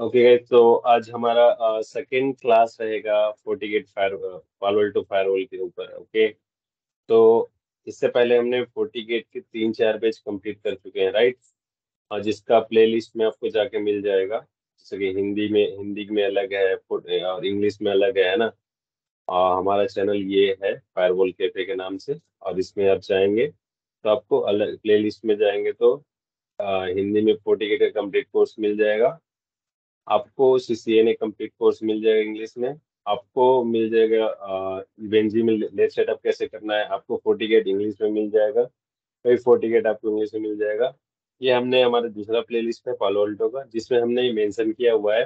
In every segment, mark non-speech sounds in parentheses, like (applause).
Okay guys तो आज हमारा सेकंड क्लास रहेगा FortiGate fire Palo Alto firewall के ऊपर ओके तो इससे पहले हमने फोर्टीगेट के तीन चार पेज कंप्लीट कर चुके हैं राइट और जिसका प्लेलिस्ट में आपको जाके मिल जाएगा जैसे कि हिंदी में हिंदी में अलग है और इंग्लिश में अलग है ना? आ, हमारा चैनल ये है फायरवॉल कैफ़े के नाम से और इसमें आप जाएँगे तो आपको अलग प्लेलिस्ट में जाएँगे तो आ, हिंदी में फोर्टीगेट का कंप्लीट कोर्स मिल जाएगा आपको सी ए कंप्लीट कोर्स मिल जाएगा इंग्लिश में। आपको मिल जाएगा बेंजी में लेट सेटअप कैसे करना है, आपको फोर्टी गेट इंग्लिश में मिल जाएगा। वही फोर्टी गेट आपको इंग्लिश में मिल जाएगा। ये हमने हमारा दूसरा प्ले लिस्ट है पालो अल्टो का, जिसमें हमने मेंशन किया हुआ है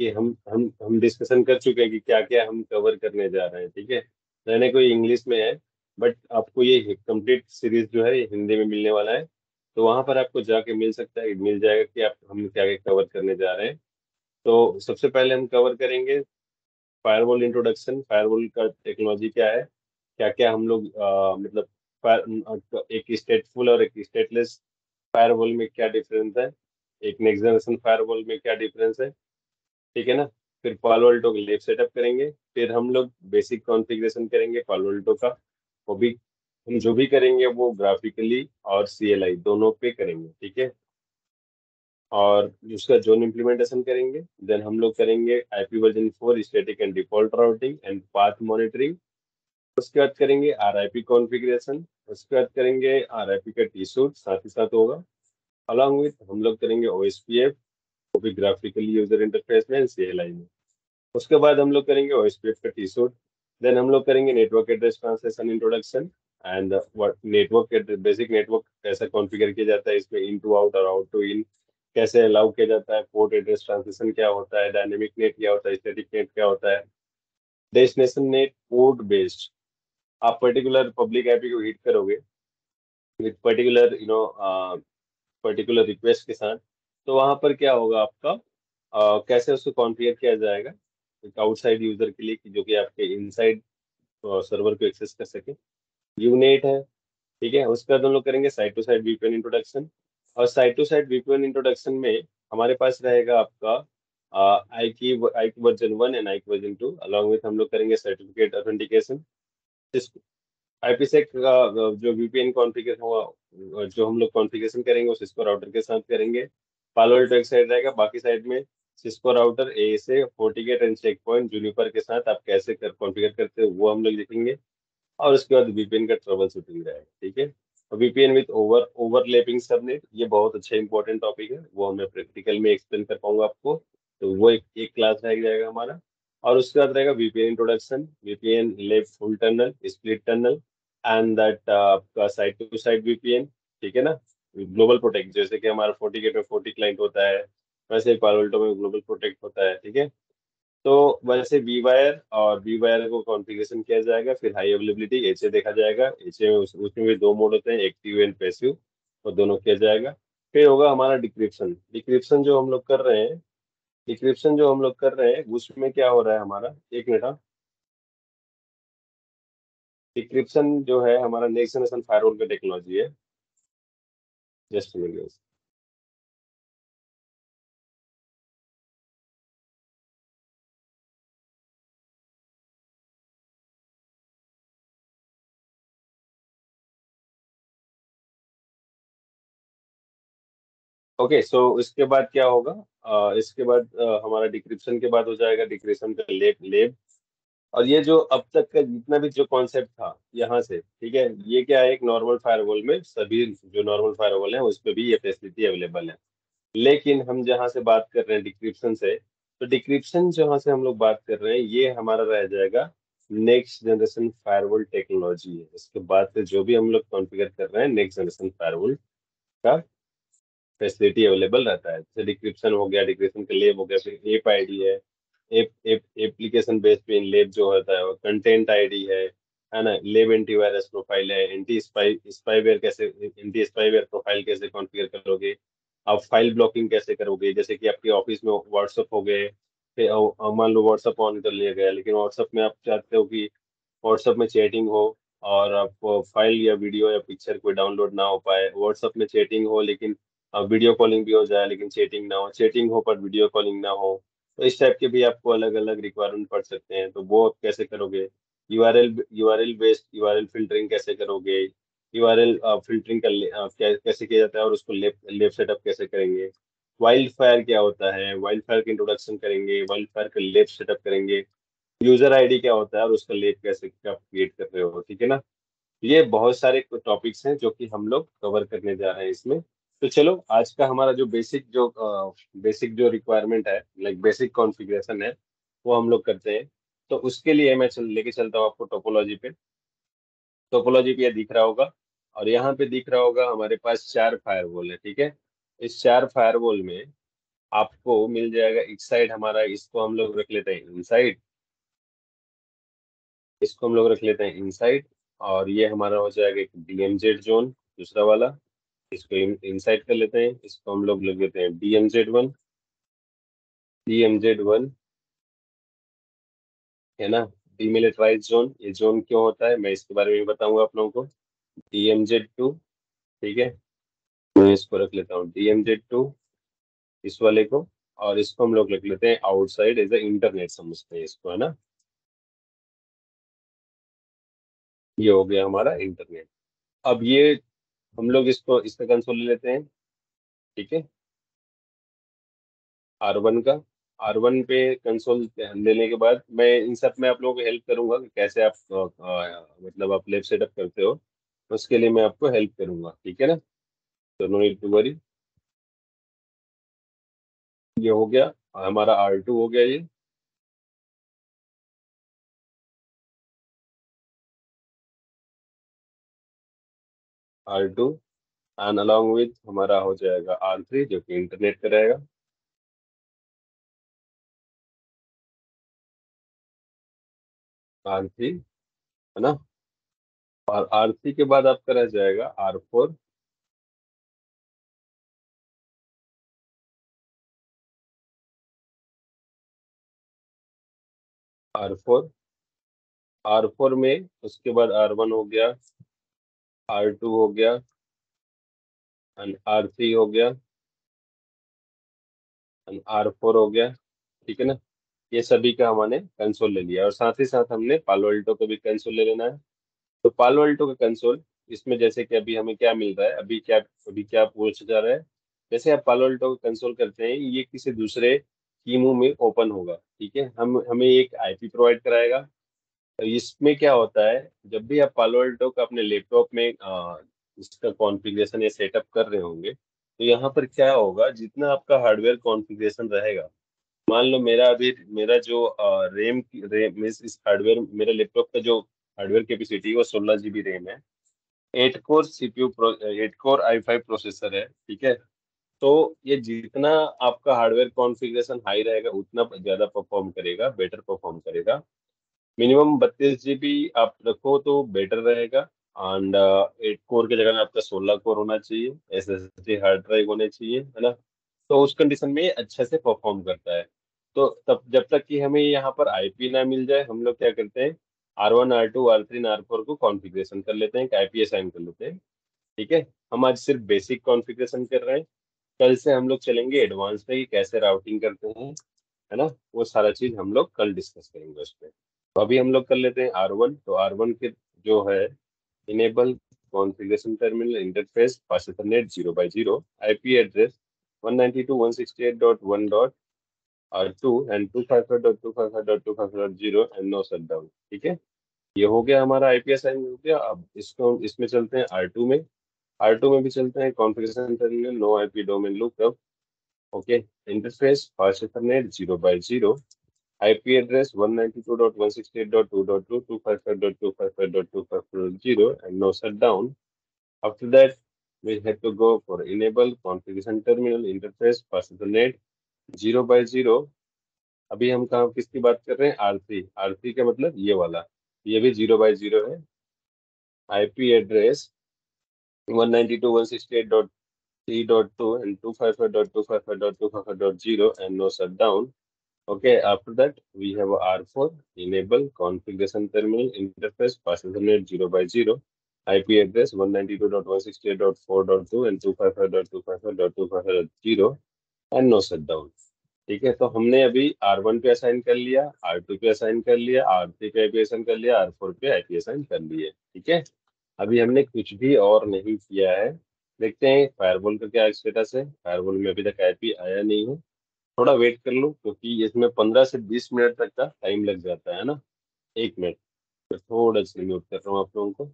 कि हम हम हम डिस्कशन कर चुके हैं कि क्या क्या हम कवर करने जा रहे हैं, ठीक है? रहने कोई इंग्लिश में है बट आपको ये कंप्लीट सीरीज़ जो है हिंदी में मिलने वाला है। तो वहाँ पर आपको जाके मिल सकता है, मिल जाएगा कि आप, हम क्या क्या कवर करने जा रहे हैं। तो सबसे पहले हम कवर करेंगे फायरवॉल इंट्रोडक्शन फायरवॉल का टेक्नोलॉजी क्या है? क्या क्या हम लोग मतलब एक स्टेटफुल और एक स्टेटलेस फायरवॉल में क्या डिफरेंस है? एक नेक्स्ट जनरेशन फायरवॉल में क्या डिफरेंस है? ठीक है ना? फिर पालोल्टो का लेप सेटअप करेंगे, फिर हम लोग बेसिक कॉन्फ़िगरेशन करेंगे पालोल्टो का। वो भी, हम जो भी करेंगे वो ग्राफिकली और सी दोनों पे करेंगे, ठीक है? और उसका जोन इम्प्लीमेंटेशन करेंगे देन हम लोग करेंगे IP version four static and default routing and path monitoring उसके बाद करेंगे आर आई पी कॉन्फ़िगरेशन उसके बाद करेंगे आर आई पी का टी सूट साथ ही साथ होगा। अलॉन्ग विथ हम लोग करेंगे ओ एस पी एफ़ वो भी ग्राफिकली यूज़र इंटरफेस में सी एल आई में। उसके बाद हम लोग करेंगे ओ एस पी एफ़ का टी सूट देन हम लोग करेंगे network address translation introduction and network basic network कैसा कॉन्फ़िगर किया जाता है, इसमें इन टू आउट और आउट टू इन कैसे अलाउ किया जाता है पोर्ट एड्रेस ट्रांसलेशन क्या होता है डायनेमिक नेट क्या होता है स्टेटिक नेट क्या होता है। डेस्टिनेशन नेट पोर्ट बेस्ड आप पर्टिकुलर पब्लिक आईपी को हिट करोगे with particular you know particular request के साथ तो वहाँ पर क्या होगा आपका uh, कैसे उसको कॉन्फ़िगर किया जाएगा एक आउटसाइड यूज़र के लिए कि जो कि आपके इनसाइड सर्वर को एक्सेस कर सके। यूनेट है ठीक है उसके बाद हम लोग करेंगे site to site VPN introduction और site to site VPN introduction में हमारे पास रहेगा आपका आई की आई की वर्जन वन एंड आई की वर्जन टू अलॉन्ग विथ हम लोग करेंगे सर्टिफिकेट ऑथेंटिकेशन आईपीसेक का, जो वीपीएन कॉन्फ़िगरेशन होगा जो हम लोग कॉन्फ़िगरेशन करेंगे, वो सिस्को राउटर के साथ करेंगे. पालो एक साइड रहेगा, बाकी साइड में सिस्को राउटर ए से FortiGate and Check Point Juniper के साथ आप कैसे कर कॉन्फ़िगर करते हो, वो हम लोग लिखेंगे और उसके बाद वीपीएन का ट्रबल शूटिंग रहेगा, ठीक है? VPN with over overlapping subnet ये बहुत अच्छा इंपॉर्टेंट टॉपिक है वो मैं प्रैक्टिकल में एक्सप्लेन कर पाऊँगा आपको। तो वो एक, एक क्लास रह जाएगा हमारा। और उसके बाद रहेगा VPN introduction VPN left full tunnel split tunnel and that आपका साइड टू साइड वीपीएन ठीक है ना? ग्लोबल प्रोटेक्ट जैसे कि हमारा फोर्टी गेट में फोर्टी क्लाइंट होता है वैसे पालोल्टो में ग्लोबल प्रोटेक्ट होता है ठीक है? तो वैसे वी वायर और वी वायर को कॉन्फ़िगरेशन किया जाएगा फिर हाई अवेलेबिलिटी एच देखा जाएगा। एच में उस, उसमें भी दो मोड होते हैं एक्टिव एंड पैसिव और दोनों किया जाएगा। फिर होगा हमारा डिक्रिप्शन डिक्रिप्शन जो हम लोग कर रहे हैं डिक्रिप्शन जो हम लोग कर रहे हैं उसमें क्या हो रहा है हमारा? एक मिनट हाँ। डिक्रिप्शन जो है हमारा नेक्स्ट जनरेशन फायरवॉल का टेक्नोलॉजी है। जस्ट मिनट ओके सो इसके बाद क्या होगा? uh, इसके बाद uh, हमारा डिक्रिप्शन के बाद हो जाएगा डिक्रिप्शन का लेब लेब और ये जो अब तक का जितना भी जो कॉन्सेप्ट था यहाँ से ठीक है ये क्या है एक नॉर्मल फायरवॉल में सभी जो नॉर्मल फायरवॉल है उस पर भी ये फैसिलिटी अवेलेबल है. लेकिन हम जहाँ से बात कर रहे हैं डिक्रिप्शन से तो डिक्रिप्शन जहाँ से हम लोग बात कर रहे हैं ये हमारा रह जाएगा नेक्स्ट जनरेशन फायरवॉल टेक्नोलॉजी है. इसके बाद से जो भी हम लोग कॉन्फ़िगर कर रहे हैं नेक्स्ट जनरेशन फायरवॉल का फैसिलिटी अवेलेबल रहता है। जैसे डिक्रिप्शन हो गया डिक्रिप्शन का लेब हो गया, फिर एप आईडी है। एप एप एप्लीकेशन बेस्ड पे लेब जो होता है कंटेंट आईडी है है ना? लेब एंटी वायरस प्रोफ़ाइल है। एंटी स्पाई स्पाईवेयर कैसे एंटी स्पाईवेयर प्रोफ़ाइल कैसे कॉन्फ़िगर करोगे? आप फ़ाइल ब्लॉकिंग कैसे करोगे? जैसे कि आपके ऑफ़िस में व्हाट्सअप हो गए, फिर मान लो व्हाट्सअप ऑन कर लिया गया, लेकिन व्हाट्सअप में आप चाहते हो कि व्हाट्सअप में चैटिंग हो और आप फ़ाइल या वीडियो या पिक्चर कोई डाउनलोड ना हो पाए। व्हाट्सअप में चैटिंग हो, लेकिन वीडियो कॉलिंग भी हो जाए, लेकिन चैटिंग ना हो। चैटिंग हो पर वीडियो कॉलिंग ना हो तो इस टाइप के भी आपको अलग अलग रिक्वायरमेंट पड़ सकते हैं। तो वो आप कैसे करोगे? URL URL based URL filtering कैसे करोगे? यूआरएल फिल्टरिंग कर कैसे किया जाता है और उसको लेफ़्ट लेफ़्ट सेटअप कैसे करेंगे? वाइल्ड फायर क्या होता है? वाइल्ड फायर का इंट्रोडक्शन करेंगे वाइल्ड फायर का लेफ़्ट सेटअप करेंगे। यूज़र आईडी क्या होता है और उसका लेप कैसे क्रिएट कर रहे हो? ठीक है ना? ये बहुत सारे टॉपिक्स हैं जो कि हम लोग कवर करने जा रहे हैं इसमें। तो चलो, आज का हमारा जो बेसिक जो बेसिक जो रिक्वायरमेंट है लाइक बेसिक कॉन्फ़िगरेशन है, वो हम लोग करते हैं। तो उसके लिए मैं चल, लेके चलता हूँ आपको टोपोलॉजी पे। टोपोलॉजी पे दिख रहा होगा और यहाँ पे दिख रहा होगा हमारे पास चार फायरवॉल है, ठीक है? इस चार फायरवॉल में आपको मिल जाएगा, एक साइड हमारा, इसको हम लोग रख लेते हैं इनसाइड इसको हम लोग रख लेते हैं इनसाइड और ये हमारा हो जाएगा एक डीएमजेड जोन दूसरा वाला। इसको इनसाइड कर लेते हैं। इसको हम लोग लग लेते हैं डीएमजेड वन डीएमजेड वन है ना? डीमिलिटराइज जोन ये जोन क्यों होता है? मैं इसके बारे में बताऊँगा आप लोगों को। डीएमजेड टू ठीक है? मैं इसको रख लेता हूँ। डी एम डीएमजेड टू इस वाले को। और इसको हम लोग रख लेते हैं आउटसाइड एज ए इंटरनेट समझते हैं इसको, है ना? ये हो गया हमारा इंटरनेट अब ये हम लोग इसको इसका कंसोल ले लेते हैं ठीक है? आर वन का आर वन पे कंसोल लेने के बाद मैं इन सब में आप लोगों को हेल्प करूँगा कि कैसे आप आ, मतलब आप लेब सेटअप करते हो उसके लिए मैं आपको हेल्प करूँगा ठीक है ना? तो नो नीड टू वरी ये हो गया हमारा आर टू हो गया ये। R two and along with हमारा हो जाएगा आर थ्री जो कि इंटरनेट पे रहेगा। आर थ्री है ना? और आर थ्री के बाद आपका रह जाएगा R four R four R four में उसके बाद आर वन हो गया। आर टू हो गया एंड आर थ्री हो गया एंड आर फोर हो गया, ठीक है ना? ये सभी का हमने कंसोल ले लिया, और साथ ही साथ हमने पालोल्टो को भी कंसोल ले लेना है। तो पालोल्टो का कंसोल इसमें जैसे कि अभी हमें क्या मिल रहा है, अभी क्या अभी क्या पूछा जा रहा है, जैसे आप पालोल्टो का कंसोल करते हैं, ये किसी दूसरे कीमो में ओपन होगा, ठीक है? हम, हमें एक आईपी प्रोवाइड कराएगा इसमें क्या होता है जब भी आप पालोल्टो का अपने लैपटॉप में आ, इसका कॉन्फ़िगरेशन या सेटअप कर रहे होंगे तो यहाँ पर क्या होगा जितना आपका हार्डवेयर कॉन्फ़िगरेशन रहेगा मान लो मेरा अभी मेरा जो रैम रैम इस हार्डवेयर मेरा लैपटॉप का जो हार्डवेयर कैपेसिटी वो सोलह जीबी रैम है। Eight core CPU eight core i five processor है ठीक है? तो ये जितना आपका हार्डवेयर कॉन्फ़िगरेशन हाई रहेगा उतना ज़्यादा परफॉर्म करेगा बेटर परफॉर्म करेगा। मिनिमम बत्तीस जीबी आप रखो तो बेटर रहेगा। एंड एट कोर की जगह आपका सोलह कोर होना चाहिए। S S D hard drive होने चाहिए, है ना? तो उस कंडीशन में अच्छे से परफॉर्म करता है। तो तब जब तक कि हमें यहाँ पर आईपी ना मिल जाए, हम लोग क्या करते हैं? R one R two R three R four को कॉन्फ़िगरेशन कर लेते हैं आईपी असाइन कर लेते हैं। ठीक है? हम आज सिर्फ़ बेसिक कॉन्फ़िगरेशन कर रहे हैं। कल से हम लोग चलेंगे एडवांस में कैसे राउटिंग करते हैं, है ना? वो सारा चीज़ हम लोग कल डिस्कस करेंगे उस पर तो अभी हम लोग कर लेते हैं आर वन तो आर वन के जो है enable configuration terminal interface fast net zero by zero IP address 192.168.1. R2 and 255.255.255.0 and no shutdown, ठीक है? ये हो गया हमारा आईपी असाइन हो गया। अब इसको इसमें चलते हैं R2 में। R2 में भी चलते हैं configuration terminal no IP domain lookup okay interface ethernet 0 by 0 IP address 192.168.2.2, 255.255.255.0 and no shutdown. After that, we have to go for enable configuration terminal interface pass the net 0 by 0. अभी हम कहा किसकी बात कर रहे हैं R3 R3 का मतलब ये वाला ये भी 0 by 0 है IP address 192.168.3.2 and 255.255.255.0 and no shutdown. Okay, after that we have R4 enable configuration terminal interface passes net 0 by 0 IP address 192.168.4.2 and 255.255.255.0 and no shutdown. ठीक है तो हमने अभी R1 पे असाइन कर लिया R2 पे असाइन कर लिया R3 पे आईपी असाइन कर लिया R4 पे आईपी असाइन कर लिए। ठीक है? अभी हमने कुछ भी और नहीं किया है। देखते हैं फायरवॉल का क्या स्टेटस है? फायरवॉल में अभी तक आईपी आया नहीं है। थोड़ा वेट कर लो, क्योंकि इसमें पंद्रह से बीस मिनट तक का टाइम लग जाता है ना? एक मिनट थोड़ा सा म्यूट कर रहा हूँ आप लोगों को।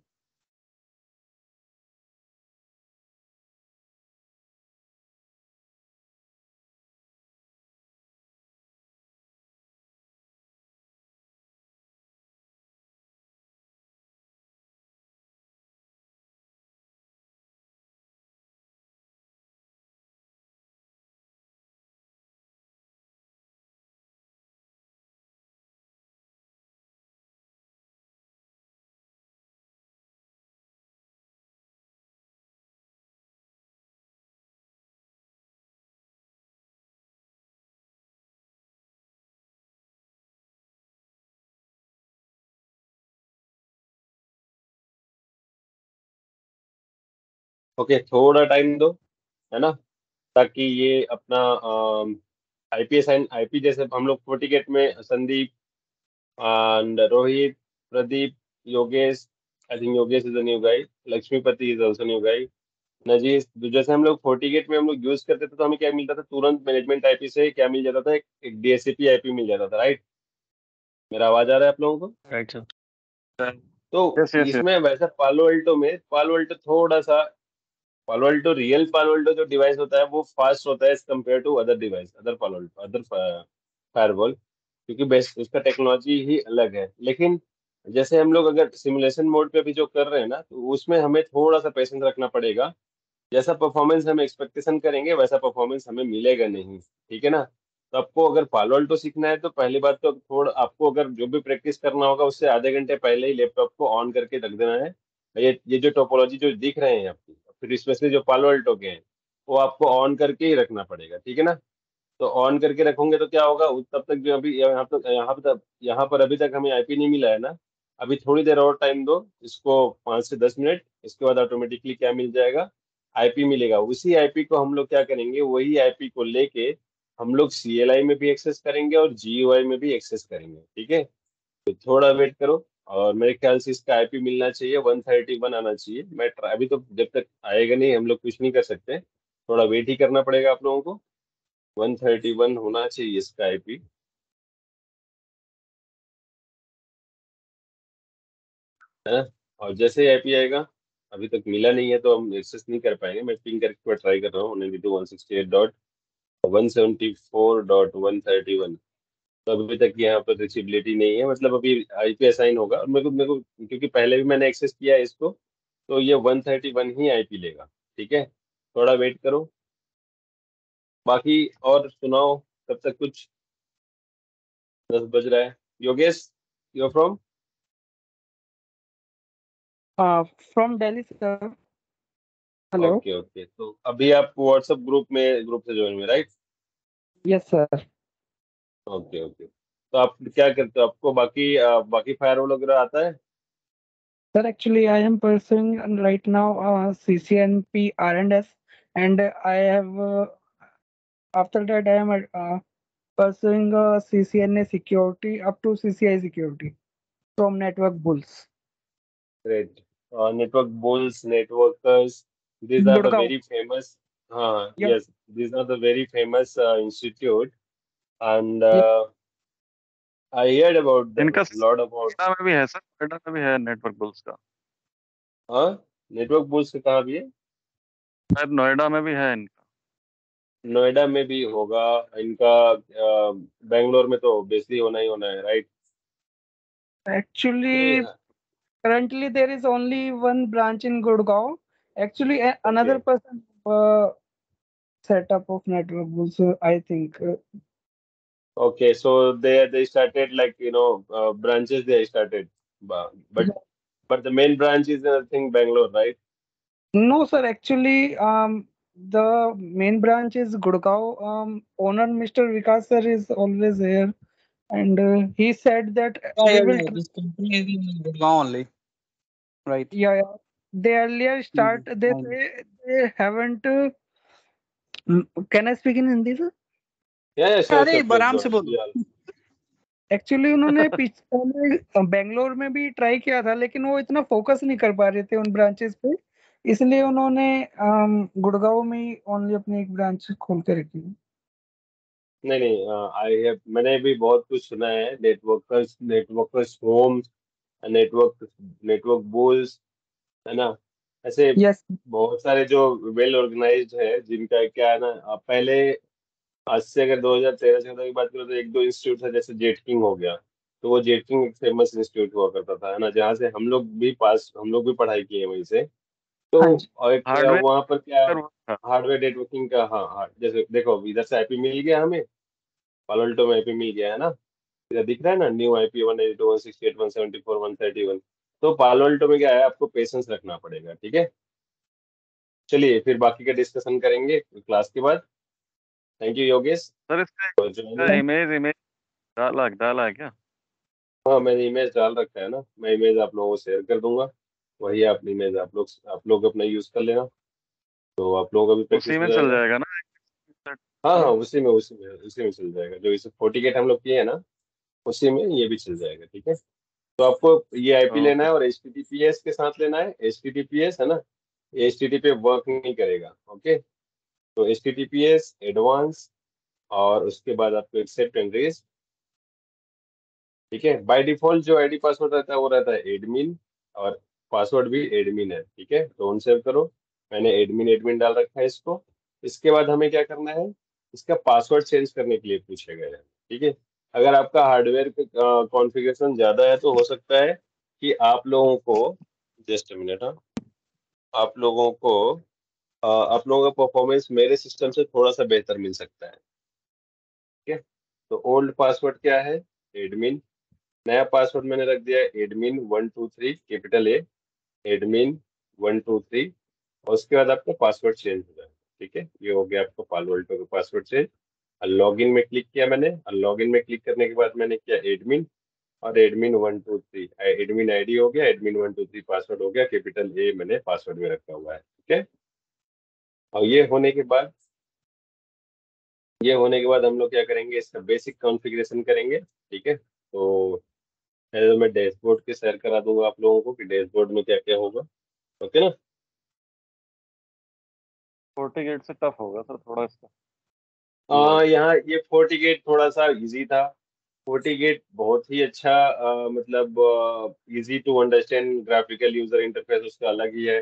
ओके थोड़ा टाइम दो है ना? ताकि ये अपना आईपी साइन आईपी जैसे हम लोग फोर्टी गेट में Sandeep and Rohit Pradeep Yogesh I think Yogesh is a new guy Lakshmipati is also new गाई नजीस जैसे हम लोग फोर्टी गेट में हम लोग यूज़ करते थे तो हमें क्या मिलता था? तुरंत मैनेजमेंट आईपी से क्या मिल जाता था? एक, एक डीएससीपी आईपी मिल जाता था राइट मेरा आवाज़ आ रहा है आप लोगों को? राइट सर तो Yes, yes, yes. इसमें वैसा पालो अल्टो में पालो अल्टो थोड़ा सा Palo Alto real Palo Alto जो डिवाइस होता है, वो फास्ट होता है as compared to other device other Palo Alto other firewall क्योंकि बेस्ट उसका टेक्नोलॉजी ही अलग है। लेकिन जैसे हम लोग अगर सिमुलेशन मोड पे भी जो कर रहे हैं ना तो उसमें हमें थोड़ा सा पेशेंस रखना पड़ेगा। जैसा परफॉर्मेंस हम एक्सपेक्टेशन करेंगे, वैसा परफॉर्मेंस हमें मिलेगा नहीं, ठीक है ना? तो आपको अगर पालो अल्टो सीखना है तो पहली बात तो थोड़ा, आपको अगर जो भी प्रैक्टिस करना होगा, उससे आधे घंटे पहले ही लैपटॉप को ऑन करके रख देना है। ये ये जो टोपोलॉजी जो दिख रहे हैं आपकी फिर स्पेशली जो पालो अल्टो के हैं, वो आपको ऑन करके ही रखना पड़ेगा, ठीक है ना? तो ऑन करके रखोगे तो क्या होगा? तब तक जो अभी यहाँ तक यहाँ पर यहाँ पर अभी तक हमें आईपी नहीं मिला है ना, अभी थोड़ी देर और टाइम दो, इसको पाँच से दस मिनट, इसके बाद ऑटोमेटिकली क्या मिल जाएगा? आईपी मिलेगा। उसी आईपी को हम लोग क्या करेंगे? वही आईपी को लेके हम लोग सीएलआई में भी एक्सेस करेंगे और जीयूआई में भी एक्सेस करेंगे, ठीक है? तो थोड़ा वेट करो। और मेरे ख्याल से इसका आईपी मिलना चाहिए वन थर्टी वन आना चाहिए। मैं अभी तो जब तक आएगा नहीं, हम लोग कुछ नहीं कर सकते। थोड़ा वेट ही करना पड़ेगा आप लोगों को। वन थर्टी वन होना चाहिए इसका आईपी है और जैसे ही आईपी आएगा, अभी तक मिला नहीं है तो हम एक्सेस नहीं कर पाएँगे। मैं पिंग करके ट्राई कर रहा हूँ अभी तक यहाँ पर रिचेबिलिटी नहीं है। मतलब अभी आईपी असाइन होगा और मेरे को मेरे को क्योंकि पहले भी मैंने एक्सेस किया है इसको तो ये वन थर्टी वन ही आईपी लेगा ठीक है? थोड़ा वेट करो। बाकी और सुनाओ तब तक कुछ? दस बज रहा है। Yogesh you from from? Delhi, sir. Okay okay तो अभी आप व्हाट्सएप ग्रुप में ग्रुप से ज्वाइन हुए right yes sir. Okay okay. तो आप क्या करते हो? आपको बाकी बाकी फायर वगैरह आता है? Sir actually I am pursuing right now CCNP RNS and I have after that I am pursuing CCNA security up to CCIE security from network bulls network bulls networkers this are the very famous हाँ yes this are the very famous institute and uh, i heard about them इनका a lot about Noida में भी है sir Noida में भी है network bulls का हाँ नेटवर्क बुल्स का कहाँ भी है शायद नोएडा में भी है इनका नोएडा में भी होगा इनका अ, बेंगलोर में तो बेसिकली होना ही होना है right Actually, currently there is only one branch in Gurgaon. Actually, another Okay. person uh, setup of Network Bulls. uh, I think. Uh, okay so they they started like you know uh, branches they started but but, but the main branch is i think bangalore right No, sir. Actually, um, the main branch is Gurgaon. Um, owner Mr. Vikas sir is always here, and uh, he said that Yeah, he yeah, will. This company is in Gurgaon only. Right. Yeah, yeah. they earlier start they fine. say they haven't uh, can I speak in Hindi sir? अरे आराम से. बोलो. Actually उन्होंने पीछे पहले बेंगलोर में भी try किया था लेकिन वो इतना फोकस नहीं कर पा रहे थे उन ब्रांचेस पे इसलिए उन्होंने गुड़गांव में ही ओनली अपनी एक ब्रांच खोल के रखी है नहीं नहीं आई हैव मैंने भी बहुत कुछ सुना है networkers networkers homes network network bulls है ना ऐसे यस बहुत सारे जो वेल ऑर्गेनाइज्ड है जिनका क्या है ना पहले आज से अगर 2013 चौदह की बात करो तो एक दो इंस्टीट्यूट है जैसे जेट किंग हो गया। तो वो जेट किंग एक फ़ेमस इंस्टीट्यूट हुआ करता था है ना? जहाँ से हम लोग भी पास हम लोग भी पढ़ाई किए हैं वहीं से। तो हाँ और एक वहाँ पर क्या हार्डवेयर नेटवर्किंग का हाँ हाँ जैसे देखो इधर से आईपी मिल गया हमें पालोल्टो में आईपी मिल गया है ना? इधर दिख रहा है ना new IP one eighty two one sixty eight one seventy four one thirty one तो पालोल्टो में क्या है आपको पेशेंस रखना पड़ेगा ठीक है? चलिए फिर बाकी का डिस्कशन करेंगे क्लास के बाद। थैंक यू योगेश सर इसका इमेज इमेज डाला डाला है क्या? हाँ मैंने इमेज डाल रखा है ना। मैं इमेज आप लोगों को शेयर कर दूँगा। वही आप इमेज आप लोग आप लोग अपना यूज़ कर लेना। तो आप लोगों का भी प्रैक्टिस उसी में चल जाएगा ना? हाँ हाँ उसी में उसी में उसी में चल जाएगा। जो इसे फोर्टी गेट हम लोग किए हैं ना उसी में ये भी चल जाएगा ठीक है? तो आपको ये आईपी। लेना है और एच के साथ लेना है। एच है ना एच पे वर्क नहीं करेगा ओके तो H T T P S advance और उसके बाद आपको एक्सेप्ट एंड रेज ठीक है? बाय डिफ़ॉल्ट जो आईडी पासवर्ड रहता है, वो रहता है एडमिन और पासवर्ड भी एडमिन है। ठीक है? तो ऑन सेव करो। मैंने एडमिन एडमिन डाल रखा है इसको। इसके बाद हमें क्या करना है? इसका पासवर्ड चेंज करने के लिए पूछेगा है। ठीक है? अगर आपका हार्डवेयर कॉन्फ़िगरेशन ज़्यादा है तो हो सकता है कि आप लोगों को जस्ट मिनट हाँ। आप लोगों को आप लोगों का परफॉर्मेंस मेरे सिस्टम से थोड़ा सा बेहतर मिल सकता है। ठीक है? तो ओल्ड पासवर्ड क्या है? एडमिन नया पासवर्ड मैंने रख दिया admin one two three capital A admin one two three और उसके बाद आपका पासवर्ड चेंज हो जाएगा। ठीक है? ये हो गया आपका पालवल्टो का पासवर्ड चेंज और लॉग इन में क्लिक किया मैंने और लॉग इन में क्लिक करने के बाद मैंने किया एडमिन और admin one two three admin ID हो गया admin one two three password हो गया कैपिटल ए मैंने पासवर्ड में रखा हुआ है। ठीक है? और ये होने के बाद ये होने के बाद हम लोग क्या करेंगे इसका बेसिक कॉन्फ़िगरेशन करेंगे ठीक है? तो पहले तो मैं डैशबोर्ड के शेयर करा दूँगा आप लोगों को कि डैशबोर्ड में क्या क्या होगा ओके ना? फोर्टी गेट से टफ होगा सर थोड़ा इसका। आ, यहाँ ये फोर्टी गेट थोड़ा सा इजी था। फोर्टी गेट बहुत ही अच्छा आ, मतलब easy to understand graphical user interface उसका अलग ही है।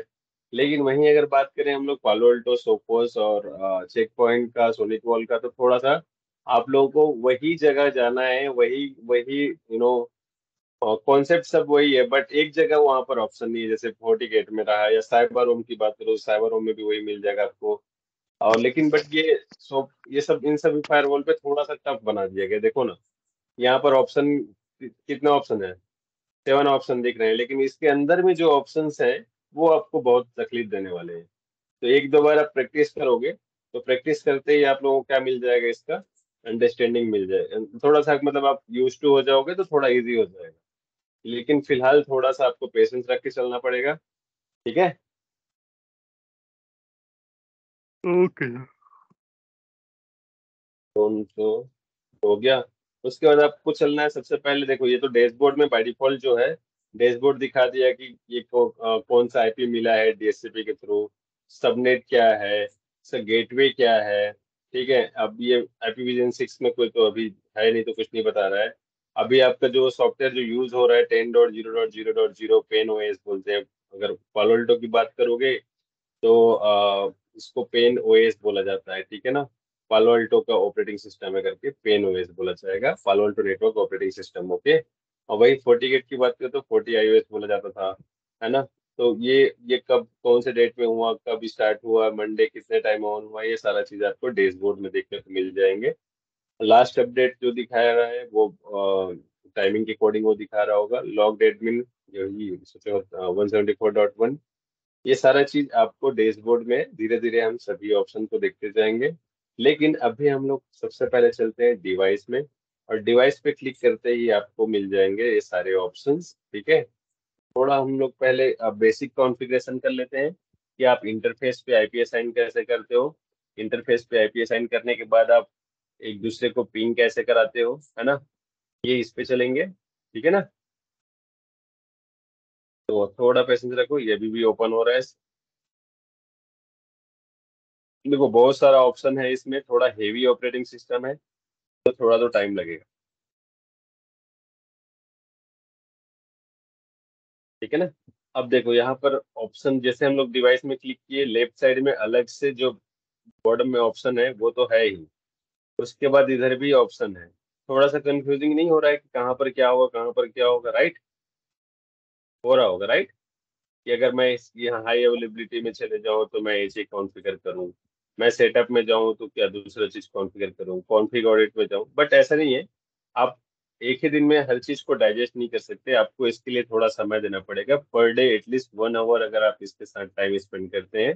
लेकिन वहीं अगर बात करें हम लोग पालोल्टो सोकोस और चेक पॉइंट का सोनिक वॉल का तो थोड़ा सा आप लोगों को वही जगह जाना है, वही वही यू नो कॉन्सेप्ट सब वही है बट एक जगह वहाँ पर ऑप्शन नहीं है, जैसे फोर्टी गेट में रहा, या साइबर रोम की बात करो साइबर रोम में भी वही मिल जाएगा आपको। और लेकिन बट ये सो ये सब, इन सभी फायरवॉल पे थोड़ा सा टफ बना दिया गया, देखो ना। यहाँ पर ऑप्शन कितना ऑप्शन है? सेवन ऑप्शन दिख रहे हैं, लेकिन इसके अंदर में जो ऑप्शन हैं वो आपको बहुत तकलीफ़ देने वाले हैं। तो एक दो बार आप प्रैक्टिस करोगे तो प्रैक्टिस करते ही आप लोगों को क्या मिल जाएगा इसका? अंडरस्टैंडिंग मिल जाए। थोड़ा सा मतलब आप यूज़ टू हो जाओगे तो थोड़ा इजी हो जाएगा। लेकिन फ़िलहाल थोड़ा सा आपको पेशेंस रख के चलना पड़ेगा। ठीक है? ओके तो हो गया। उसके बाद आपको चलना है सबसे पहले देखो ये तो डैशबोर्ड में बाय डिफ़ॉल्ट जो है डैशबोर्ड दिखा दिया कि ये कौन सा आईपी मिला है डीएससीपी के थ्रू सबनेट क्या है गेटवे क्या है ठीक है अब ये आईपी विजन सिक्स में कोई तो अभी है नहीं तो कुछ नहीं बता रहा है। अभी आपका जो सॉफ्टवेयर जो यूज़ हो रहा है ten dot zero dot zero dot zero PAN OS बोलते हैं अगर पालोल्टो की बात करोगे तो आ, इसको पेन ओएस बोला जाता है ठीक है ना? पालोल्टो का ऑपरेटिंग सिस्टम है करके पेन ओएस बोला जाएगा Palo Alto network operating system okay और वही फोर्टी गेट की बात करें तो फोर्टी आई बोला जाता था, है ना? तो ये ये कब, कौन से डेट में हुआ, कब स्टार्ट हुआ मंडे कितने टाइम ऑन हुआ, ये सारा चीज़ आपको डैशबोर्ड में देखने को मिल जाएँगे। लास्ट अपडेट जो दिखाया रहा है, वो टाइमिंग के अकॉर्डिंग वो दिखा रहा होगा। लॉग एडमिन जो ही one seventy four dot one ये सारा चीज़ आपको डैशबोर्ड में धीरे धीरे हम सभी ऑप्शन को देखते जाएँगे। लेकिन अभी हम लोग सबसे पहले चलते हैं डिवाइस में। और डिवाइस पे क्लिक करते ही आपको मिल जाएँगे ये सारे ऑप्शंस ठीक है? थोड़ा हम लोग पहले बेसिक कॉन्फ़िगरेशन कर लेते हैं कि आप इंटरफेस पे आईपी असाइन कैसे करते हो। इंटरफेस पे आईपी असाइन करने के बाद आप एक दूसरे को पिंग कैसे कराते हो है ना? ये इस पे चलेंगे ठीक है ना? तो थोड़ा पेशेंस रखो ये भी, भी ओपन हो रहा है। देखो बहुत सारा ऑप्शन है इसमें थोड़ा हेवी ऑपरेटिंग सिस्टम है। तो थोड़ा तो टाइम लगेगा। ठीक है ना? अब देखो, यहाँ पर ऑप्शन जैसे हम लोग डिवाइस में क्लिक किए लेफ़्ट साइड में अलग से जो बॉर्डर में ऑप्शन है, वो तो है ही। उसके बाद इधर भी ऑप्शन है। थोड़ा सा कंफ्यूजिंग नहीं हो रहा है कि कहाँ पर क्या होगा, कहाँ पर क्या होगा राइट हो रहा होगा राइट कि अगर मैं इस यहाँ हाई अवेलेबिलिटी में चले जाऊँ तो मैं ऐसे कॉन्फ़िगर करूँ। मैं सेटअप में जाऊँ तो क्या दूसरा चीज़ कॉन्फ़िगर करूँ? कॉन्फ़िग ऑडिट में जाऊँ? बट ऐसा नहीं है। आप एक ही दिन में हर चीज़ को डाइजेस्ट नहीं कर सकते। आपको इसके लिए थोड़ा समय देना पड़ेगा। Per day at least one hour अगर आप इसके साथ टाइम स्पेंड करते हैं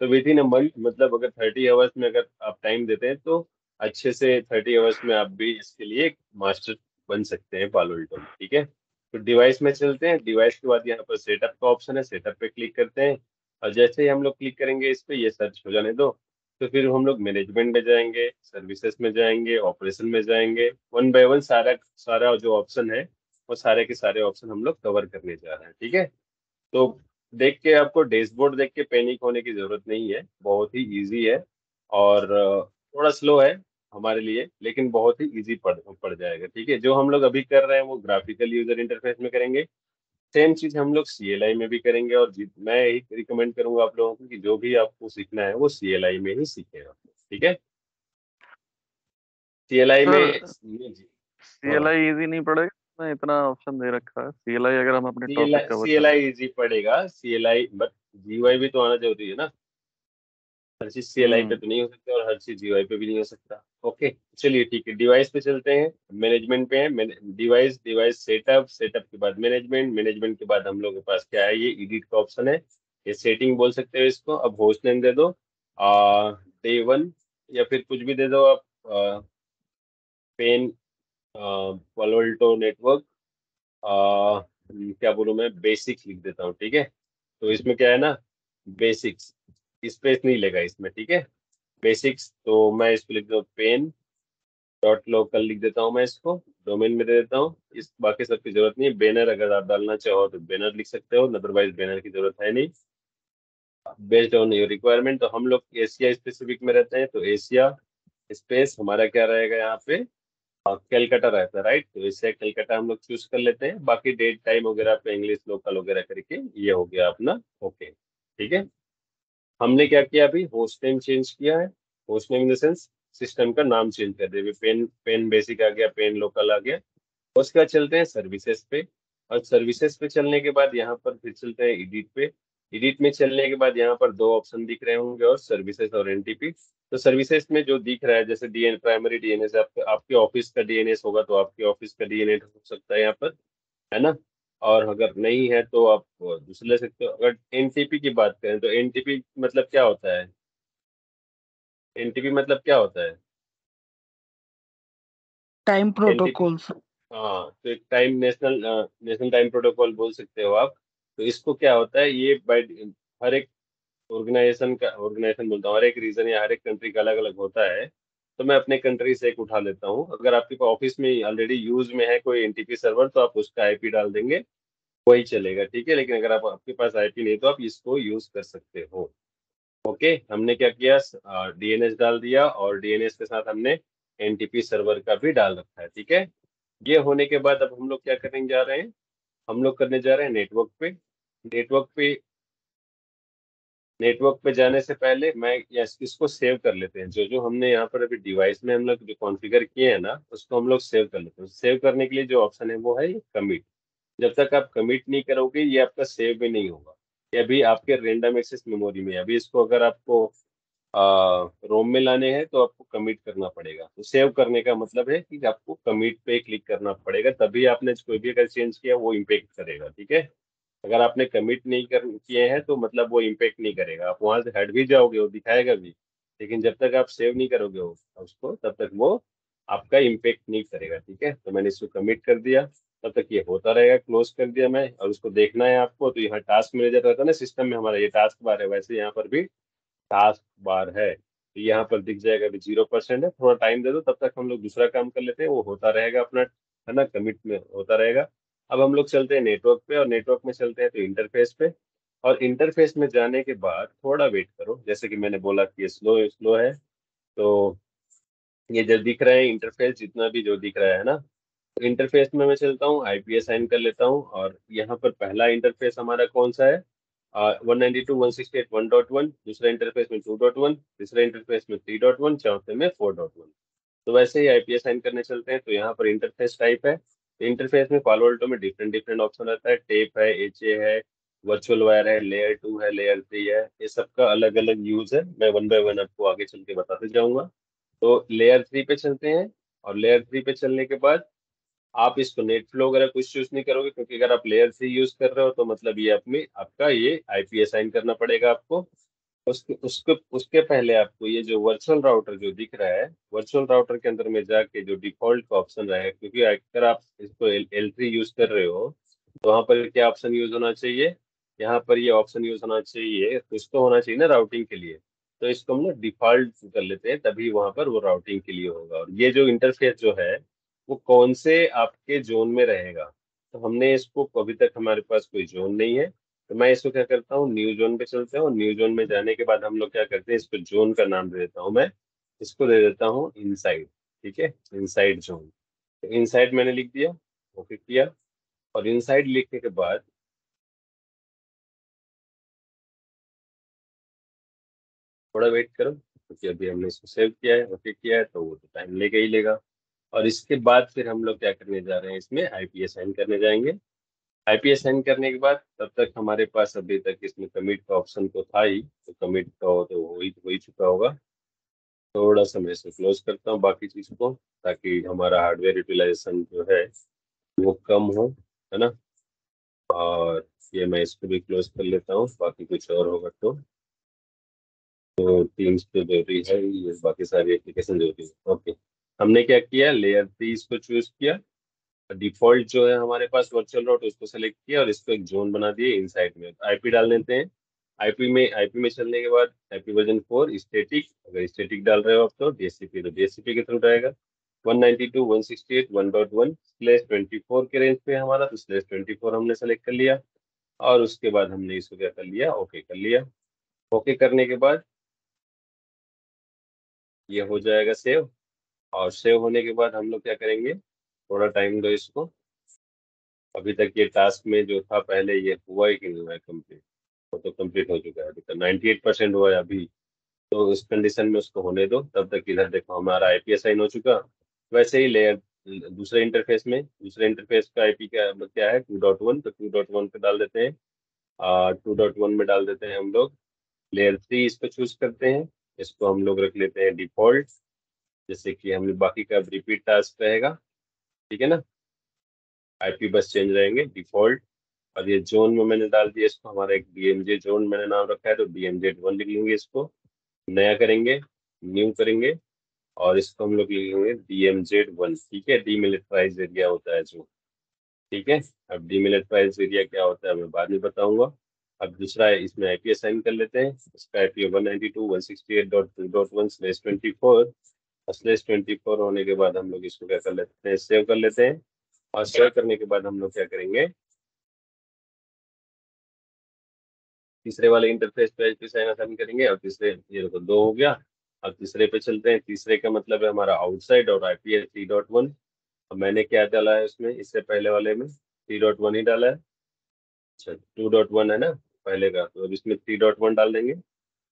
तो विद इन अ मंथ मतलब अगर थर्टी आवर्स में अगर आप टाइम देते हैं तो अच्छे से थर्टी आवर्स में आप भी इसके लिए एक मास्टर बन सकते हैं पालोल्टो ठीक है? तो डिवाइस में चलते हैं। डिवाइस के बाद यहाँ पर सेटअप का ऑप्शन है। सेटअप पे क्लिक करते हैं। और जैसे ही हम लोग क्लिक करेंगे, इस पर ये सर्च हो जाने दो। तो फिर हम लोग मैनेजमेंट में जाएँगे सर्विसेज़ में जाएँगे ऑपरेशन में जाएँगे। वन बाय वन सारा सारा जो ऑप्शन है, वो सारे के सारे ऑप्शन हम लोग कवर करने जा रहे हैं, ठीक है? तो देख के आपको डैशबोर्ड देख के पैनिक होने की ज़रूरत नहीं है, बहुत ही ईजी है और थोड़ा स्लो है हमारे लिए, लेकिन बहुत ही इजी पड़ पड़ जाएगा, ठीक है? जो हम लोग अभी कर रहे हैं, वो ग्राफिकल यूज़र इंटरफेस में करेंगे। सेम चीज़ हम लोग सी में भी करेंगे और मैं यही रिकमेंड करूँगा आप लोगों को कि जो भी आपको सीखना है वो सीएलआई में ही सीखेगा ठीक है? सी में सीएलआई इजी नहीं पड़ेगा मैं इतना ऑप्शन दे रखा है। सीएलआई अगर हम अपने टॉपिक कवर सीएलआई इजी पड़ेगा सीएलआई बट जीवाई भी तो आना ज़रूरी है ना? हर चीज़ सी पे हम्म। तो नहीं हो सकता और हर चीज़ जीवाई पे भी नहीं हो सकता। ओके चलिए ठीक है डिवाइस पे चलते हैं। मैनेजमेंट पे है। डिवाइस डिवाइस सेटअप सेटअप के बाद मैनेजमेंट मैनेजमेंट के बाद हम लोग के पास क्या है? ये एडिट का ऑप्शन है। ये सेटिंग बोल सकते हो इसको। अब होस्ट नेम दे दो। डे वन या फिर कुछ भी दे दो आप। पेन पलोल्टो नेटवर्क क्या बोलूँ मैं? बेसिक लिख देता हूँ ठीक है? तो इसमें क्या है ना? बेसिक्स स्पेस नहीं लेगा इसमें, ठीक है? बेसिक्स तो मैं इसको लिख दू पेन डॉट लोकल लिख देता हूँ मैं इसको डोमेन में दे देता हूँ। इस बाकी सबकी ज़रूरत नहीं है बैनर अगर आप डालना चाहो तो बैनर लिख सकते हो अदरवाइज़ बैनर की ज़रूरत है नहीं। बेस्ड ऑन योर रिक्वायरमेंट तो हम लोग एशिया स्पेसिफिक में रहते हैं तो एशिया स्पेस हमारा क्या रहेगा यहाँ पे? कैलकाटा रहता है राइट तो इससे कैलकाटा हम लोग चूज़ कर लेते हैं। बाकी डेट टाइम वगैरह पे इंग्लिश लोकल वगैरह करके ये हो गया अपना ओके ठीक है? हमने क्या किया अभी? होस्ट नेम चेंज किया है। Host name in the sense system का नाम चेंज कर दिया। पेन पेन बेसिक आ गया पेन लोकल आ गया। उसके बाद चलते हैं? सर्विसेज़ पे। और सर्विसेज़ पे चलने के बाद यहाँ पर फिर चलते हैं एडिट पे। एडिट में चलने के बाद यहाँ पर दो ऑप्शन दिख रहे होंगे और सर्विसेज़ और एनटीपी तो सर्विसेज़ में जो दिख रहा है जैसे डीएन प्राइमरी डीएनएस आप, आपके ऑफ़िस का डीएनएस होगा तो आपके ऑफ़िस का डीएनएस हो सकता है यहाँ पर। है ना? और अगर नहीं है तो आप दूसरे ले सकते हो। अगर एनटीपी की बात करें तो एनटीपी मतलब क्या होता है? एनटीपी मतलब क्या होता है? टाइम प्रोटोकॉल हाँ तो एक time national national time protocol बोल सकते हो आप। तो इसको क्या होता है? ये बाय हर एक ऑर्गेनाइजेशन का ऑर्गेनाइजेशन बोलता हूँ हर एक रीजन या हर एक कंट्री का अलग अलग होता है। तो मैं अपने कंट्री से एक उठा लेता हूँ। अगर आपके पास ऑफ़िस में ऑलरेडी यूज़ में है कोई एनटीपी सर्वर तो आप उसका आईपी डाल देंगे। वही चलेगा, ठीक है? लेकिन अगर आप, आपके पास आईपी नहीं तो आप इसको यूज़ कर सकते हो। ओके हमने क्या किया? डीएनएस डाल दिया और डीएनएस के साथ हमने एनटीपी सर्वर का भी डाल रखा है, ठीक है? ये होने के बाद अब हम लोग क्या करने जा रहे हैं? हम लोग करने जा रहे हैं नेटवर्क पे। नेटवर्क पे नेटवर्क पे जाने से पहले मैं यस इसको सेव कर लेते हैं। जो जो हमने यहाँ पर अभी डिवाइस में हम लोग जो कॉन्फ़िगर किए हैं ना, उसको हम लोग सेव कर लेते हैं। सेव करने के लिए जो ऑप्शन है वो है कमिट। जब तक आप कमिट नहीं करोगे, ये आपका सेव भी नहीं होगा। ये अभी आपके रेंडम एक्सेस मेमोरी में अभी इसको अगर आपको रोम में लाने हैं तो आपको कमिट करना पड़ेगा। तो सेव करने का मतलब है कि आपको कमिट पे क्लिक करना पड़ेगा, तभी आपने कोई भी अगर चेंज किया, वो इम्पेक्ट करेगा, ठीक है? अगर आपने कमिट नहीं कर, किए हैं तो मतलब वो इम्पेक्ट नहीं करेगा। आप वहाँ से हट भी जाओगे, वो दिखाएगा भी। लेकिन जब तक आप सेव नहीं करोगे वो उसको, तब तक वो आपका इम्पेक्ट नहीं करेगा, ठीक है? तो मैंने इसको कमिट कर दिया। तब तक ये होता रहेगा क्लोज कर दिया मैं। और उसको देखना है आपको तो यहाँ टास्क मैनेजर रहता है ना सिस्टम में हमारा ये टास्क बार है, वैसे यहाँ पर भी टास्क बार है। तो यहाँ पर दिख जाएगा अभी ज़ीरो परसेंट है। थोड़ा टाइम दे दो, तब तक हम लोग दूसरा काम कर लेते हैं। वो होता रहेगा अपना, है ना कमिट में होता रहेगा। अब हम लोग चलते हैं नेटवर्क पे और नेटवर्क में चलते हैं तो इंटरफेस पे। और इंटरफेस में जाने के बाद थोड़ा वेट करो, जैसे कि मैंने बोला कि ये स्लो स्लो है तो ये जो दिख रहा है इंटरफेस जितना भी जो दिख रहा है ना? तो इंटरफेस में मैं चलता हूँ आईपी असाइन कर लेता हूँ और यहाँ पर पहला इंटरफेस हमारा कौन सा है? One ninety two one sixty eight one dot one दूसरा इंटरफेस में टू डॉट वन तीसरा इंटरफेस में थ्री डॉट वन चौथे में फोर डॉट वन तो वैसे ही आईपी असाइन करने चलते हैं तो यहाँ पर इंटरफेस टाइप है। इंटरफेस में पालोल्टो में डिफरेंट डिफरेंट ऑप्शन रहता है। टेप है एचए है वर्चुअल वायर है लेयर टू है लेयर थ्री है। ये सबका अलग अलग यूज़ है। मैं वन बाय वन आपको आगे चल के बताते जाऊँगा। तो लेयर थ्री पे चलते हैं और लेयर थ्री पे चलने के बाद आप इसको नेट फ्लो वगैरह कुछ यूज़ नहीं करोगे क्योंकि अगर आप लेयर थ्री यूज़ कर रहे हो तो मतलब ये अपनी आपका ये आईपी असाइन करना पड़ेगा आपको। उसके उसके उसके पहले आपको ये जो वर्चुअल राउटर जो दिख रहा है वर्चुअल राउटर के अंदर में जाके जो डिफ़ॉल्ट का ऑप्शन रहेगा, क्योंकि अगर आप इसको एल थ्री यूज़ कर रहे हो तो वहाँ पर क्या ऑप्शन यूज़ होना चाहिए? यहाँ पर ये ऑप्शन यूज़ होना चाहिए कुछ तो होना चाहिए ना राउटिंग के लिए। तो इसको हम लोग डिफ़ॉल्ट कर लेते हैं, तभी वहाँ पर वो राउटिंग के लिए होगा। और ये जो इंटरफेस जो है, वो कौन से आपके जोन में रहेगा? तो हमने इसको, अभी तक हमारे पास कोई जोन नहीं है। तो मैं इसको क्या करता हूँ न्यू जोन पे चलते हैं। न्यू जोन में जाने के बाद हम लोग क्या करते हैं, इसको जोन का नाम दे देता हूँ मैं। इसको दे देता हूँ इनसाइड ठीक है? इनसाइड जोन तो इनसाइड मैंने लिख दिया ओके किया। और इनसाइड लिखने के बाद थोड़ा वेट करो, क्योंकि तो अभी हमने इसको सेव किया है ओके किया है तो वो तो टाइम लेगा ही लेगा। और इसके बाद फिर हम लोग क्या करने जा रहे हैं, इसमें आईपीएस साइन करने जाएँगे। आईपीएस साइन करने के बाद, तब तक हमारे पास अभी तक इसमें कमिट का ऑप्शन तो था ही तो कमिट का हो तो हो ही हो ही चुका होगा। थोड़ा सा मैं इसे क्लोज करता हूँ बाकी चीज़ को, ताकि हमारा हार्डवेयर यूटिलाइजेशन जो है, वो कम हो, है ना? और ये मैं इसको भी क्लोज कर लेता हूँ, बाकी कुछ और होगा तो। तो टीम्स तो ज़रूरी है, ये बाकी सारी एप्लीकेशन ज़रूरी है। ओके हमने क्या किया? लेयर थ्री इसको चूज़ किया। डिफ़ॉल्ट जो है हमारे पास वर्चुअल रोट उसको सेलेक्ट किया और इसको एक जोन बना दिए इनसाइड में। आईपी डाल देते हैं। आईपी में आईपी में चलने के बाद आईपी वर्जन फोर स्टेटिक अगर स्टेटिक डाल रहे हो आप तो डीएससीपी तो डीएससीपी के थ्रू रहेगा। 192, 168, 1.1 स्लेश 24 के रेंज पे हमारा तो स्लेश 24 हमने सेलेक्ट कर लिया। और उसके बाद हमने इसको क्या कर लिया? ओके कर लिया। ओके करने के बाद ये हो जाएगा सेव और सेव होने के बाद हम लोग क्या करेंगे? थोड़ा टाइम दो इसको। अभी तक ये टास्क में जो था पहले ये हुआ ही कि नहीं हुआ कंप्लीट वो तो कंप्लीट हो चुका है। अभी तक नाइन्टी एट परसेंट हुआ है अभी। तो इस कंडीशन में उसको होने दो। तब तक इधर देखो हमारा आई पी साइन हो चुका। वैसे ही लेयर दूसरे इंटरफेस में। दूसरे इंटरफेस का आईपी क्या क्या है? टू डॉट वन तो टू डॉट वन पे डाल देते हैं। टू डॉट वन में डाल देते हैं हम लोग। लेयर थ्री इस पर चूज़ करते हैं। इसको हम लोग रख लेते हैं डिफ़ॉल्ट जैसे कि हम बाकी का रिपीट टास्क रहेगा। ठीक है ना? आईपी बस चेंज रहेंगे डिफ़ॉल्ट और ये जोन में मैंने डाल दिया इसको, हमारा एक डीएमजे जोन मैंने नाम रखा है तो डीएमजेड वन लिख लेंगे इसको। नया करेंगे न्यू करेंगे, और इसको हम लोग लिखेंगे डीएमजेड वन ठीक है? डीमिलिटराइज एरिया होता है जो ठीक है? अब डीमिलिटराइज एरिया क्या होता है, मैं बाद में बताऊँगा। अब दूसरा है, इसमें आईपी असाइन कर लेते हैं। इसका IP one ninety two one sixty eight dot dot one slash twenty four slash twenty four होने के बाद हम लोग इसको क्या कर लेते हैं सेव कर लेते हैं और सेव करने के बाद हम लोग क्या करेंगे? तीसरे वाले इंटरफेस पेज पे साइन असाइन करेंगे और तीसरे, ये देखो दो हो गया। अब तीसरे पे चलते हैं। तीसरे का मतलब है हमारा आउटसाइड और आईपी है थ्री डॉट वन अब मैंने क्या डाला है उसमें इससे पहले वाले में थ्री डॉट वन ही डाला है। अच्छा टू डॉट वन है ना, पहले का। तो अब इसमें थ्री डॉट वन डाल देंगे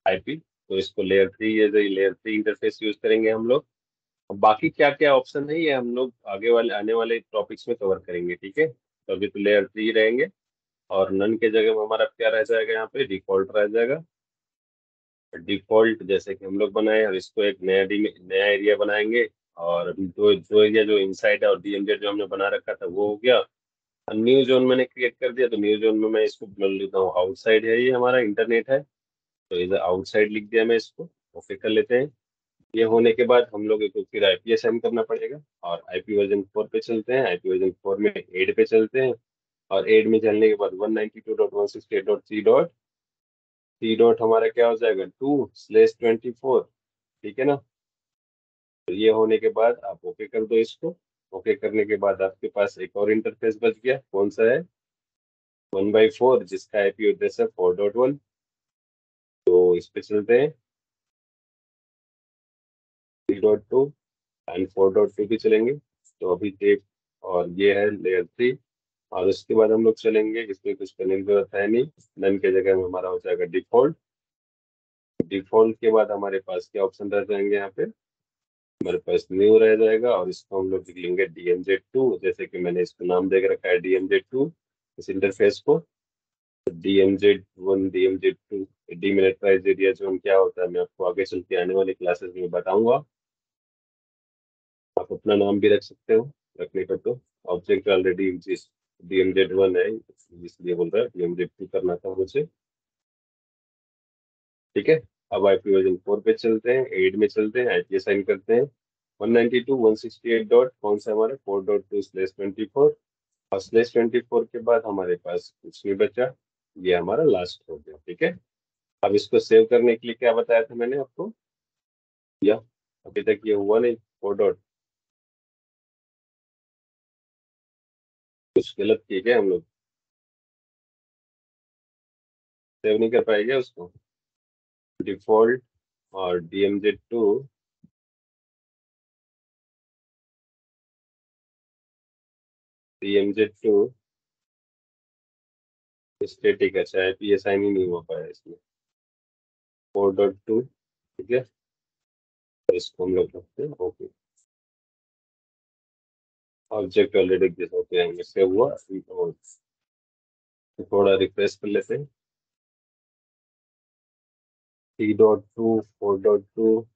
आईपी तो इसको लेयर थ्री ये लेयर थ्री इंटरफेस यूज़ करेंगे हम लोग। बाकी क्या क्या ऑप्शन है, ये हम लोग आगे वाले, आने वाले टॉपिक्स में कवर करेंगे, ठीक है? तो अभी तो लेयर थ्री रहेंगे और नन के जगह में हमारा क्या रह जाएगा यहाँ पे? डिफ़ॉल्ट रह जाएगा। डिफ़ॉल्ट जैसे कि हम लोग बनाए और इसको एक नया नया एरिया बनाएँगे। और अभी दो दो एरिया जो इनसाइड है और डीएमजेड जो हमने बना रखा था, वो हो गया। न्यू जोन मैंने क्रिएट कर दिया तो न्यू जोन में मैं इसको बोल लेता हूँ। आउटसाइड है ये हमारा इंटरनेट है। तो इधर आउटसाइड लिख दिया मैं इसको ओके कर लेते हैं। ये होने के बाद हम लोग को फिर आईपी असाइन करना पड़ेगा, और आईपी वर्जन फोर पे चलते हैं। आईपी वर्जन फोर में एड पे चलते हैं, और एड में चलने के बाद one ninety two dot one sixty eight dot three dot three dot हमारा क्या हो जाएगा? टू स्लेस ट्वेंटी फोर ठीक है ना? तो ये होने के बाद आप ओके कर दो इसको। ओके करने के बाद आपके पास एक और इंटरफेस बच गया। कौन सा है? वन बाई फोर जिसका आईपी एड्रेस है फोर डॉट वन तो इस पे चलते हैं। Three dot two and four dot two भी चलेंगे। तो अभी टेप और ये है लेयर थ्री और उसके बाद हम लोग चलेंगे। इसमें कुछ करने की ज़रूरत है नहीं। नन के जगह में हमारा हो जाएगा डिफ़ॉल्ट डिफ़ॉल्ट के बाद हमारे पास क्या ऑप्शन रह जाएँगे यहाँ पे? हमारे पास न्यू रह जाएगा और इसको हम लोग लिख लेंगे डीएमजेड टू जैसे कि मैंने इसको नाम देकर रखा है डीएमजेड टू इस इंटरफेस को। DMZ one DMZ two demilitarize area zone क्या होता है? मैं आपको आगे चल के आने वाली क्लासेस में बताऊँगा। आप अपना नाम भी रख सकते हो, रखने का तो। Object already exist DMZ one है, इसलिए बोल रहा है डीएमजेड टू करना था मुझे। ठीक है? अब आईपी वर्जन फोर पे चलते हैं एट में चलते हैं आईपी साइन करते हैं। 192 168 डॉट कौन सा हमारा? Four dot two slash twenty four और स्लेस ट्वेंटी फोर के बाद हमारे पास कुछ नहीं बचा। ये हमारा लास्ट हो गया, ठीक है? अब इसको सेव करने के लिए क्या बताया था मैंने आपको? या, अभी तक ये हुआ नहीं फोर डॉट। कुछ गलत किए गए हम लोग? सेव नहीं कर पाएँगे उसको? डिफ़ॉल्ट और DMZ two DMZ two static अच्छा है पी एस आई नहीं हो पाया इसमें। फोर डॉट टू ठीक है? तो इसको हम लोग रखते हैं ओके ऑब्जेक्ट ऑलरेडी एग्जिस्ट होते हैं इससे हुआ थोड़ा रिफ्रेश कर लेते हैं। Three dot two four dot two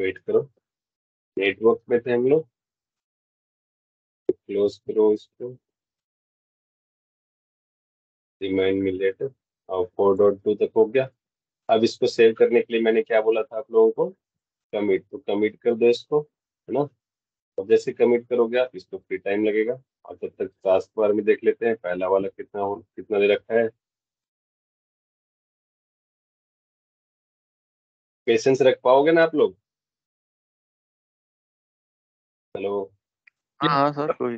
wait करो। नेटवर्क में थे हम लोग क्लोज करो इसको। रिमाइंड मी लेटर और फोर डॉट टू तक हो गया। अब इसको सेव करने के लिए मैंने क्या बोला था आप लोगों को? कमिट तो कमिट कर दो इसको, है ना? अब जैसे कमिट करोगे आप, इसको फ्री टाइम लगेगा। और तब तक टास्क बार में देख लेते हैं, पहला वाला कितना हो, कितना दे रखा है। पेशेंस रख पाओगे ना आप लोग? हेलो हाँ हाँ सर कोई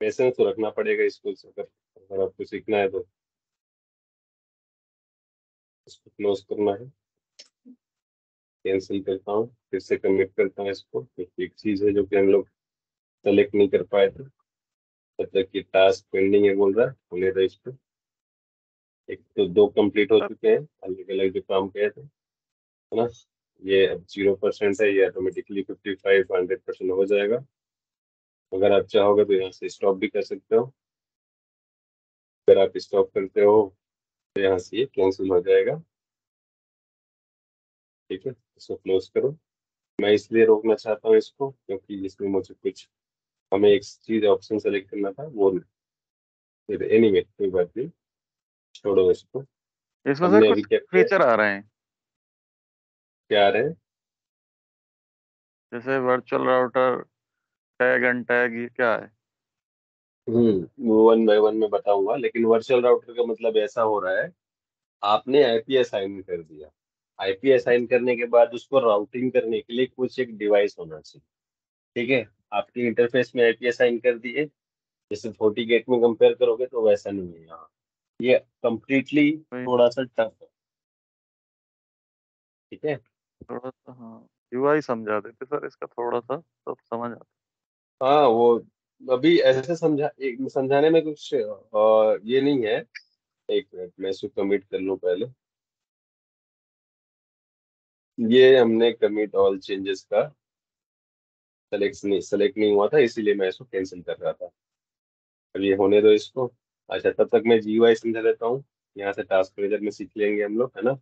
पेशेंस तो रखना पड़ेगा स्कूल से अगर अगर आपको सीखना है तो। इसको क्लोज करना है। कैंसिल करता हूँ फिर से कमिट करता हूँ इसको। एक चीज़ है जो कि हम लोग सेलेक्ट नहीं कर पाए थे। तब तक ये टास्क पेंडिंग है बोल रहा है होने दो इस पर एक तो दो कंप्लीट हो चुके हैं अलग अलग जो काम किए थे है ना? ये अब ज़ीरो परसेंट है ये automatically fifty five hundred percent हो जाएगा। अगर आप चाहोगे तो यहाँ से स्टॉप भी कर सकते हो। अगर आप स्टॉप करते हो तो यहाँ से ये कैंसिल हो जाएगा। ठीक है इसको क्लोज करो। मैं इसलिए रोकना चाहता हूँ इसको क्योंकि इसमें मुझे कुछ हमें एक चीज़ ऑप्शन सेलेक्ट करना था वो फिर एनीवे कोई बात नहीं छोड़ो इसको। इसमें सर कुछ फीचर आ रहे हैं। क्या रहे जैसे virtual router tag and tag ये क्या है? हम्म वो वन बाय वन में बताऊँगा लेकिन वर्चुअल राउटर का मतलब ऐसा हो रहा है आपने आईपी असाइन कर दिया। आईपी असाइन करने के बाद उसको राउटिंग करने के लिए कुछ एक डिवाइस होना चाहिए। ठीक है? आपके इंटरफेस में आईपी असाइन कर दिए। जैसे फोर्टी गेट में कंपेयर करोगे तो वैसा नहीं है यहाँ। ये कंप्लीटली थोड़ा सा टफ है। ठीक है? थोड़ा सा हाँ यूआई समझा देते सर इसका थोड़ा सा तो समझ आता। हाँ वो अभी ऐसे समझा एक समझाने में कुछ अ, ये नहीं है। एक मिनट मैं इसको कमिट कर लूँ पहले। ये हमने कमिट ऑल चेंजेस का सेलेक्ट नहीं सेलेक्ट नहीं हुआ था इसीलिए मैं इसको कैंसिल कर रहा था। अब ये होने दो इसको। अच्छा तब तक मैं जी समझा देता हूँ। यहाँ से टास्क मैनेजर में सीख लेंगे हम लोग है ना?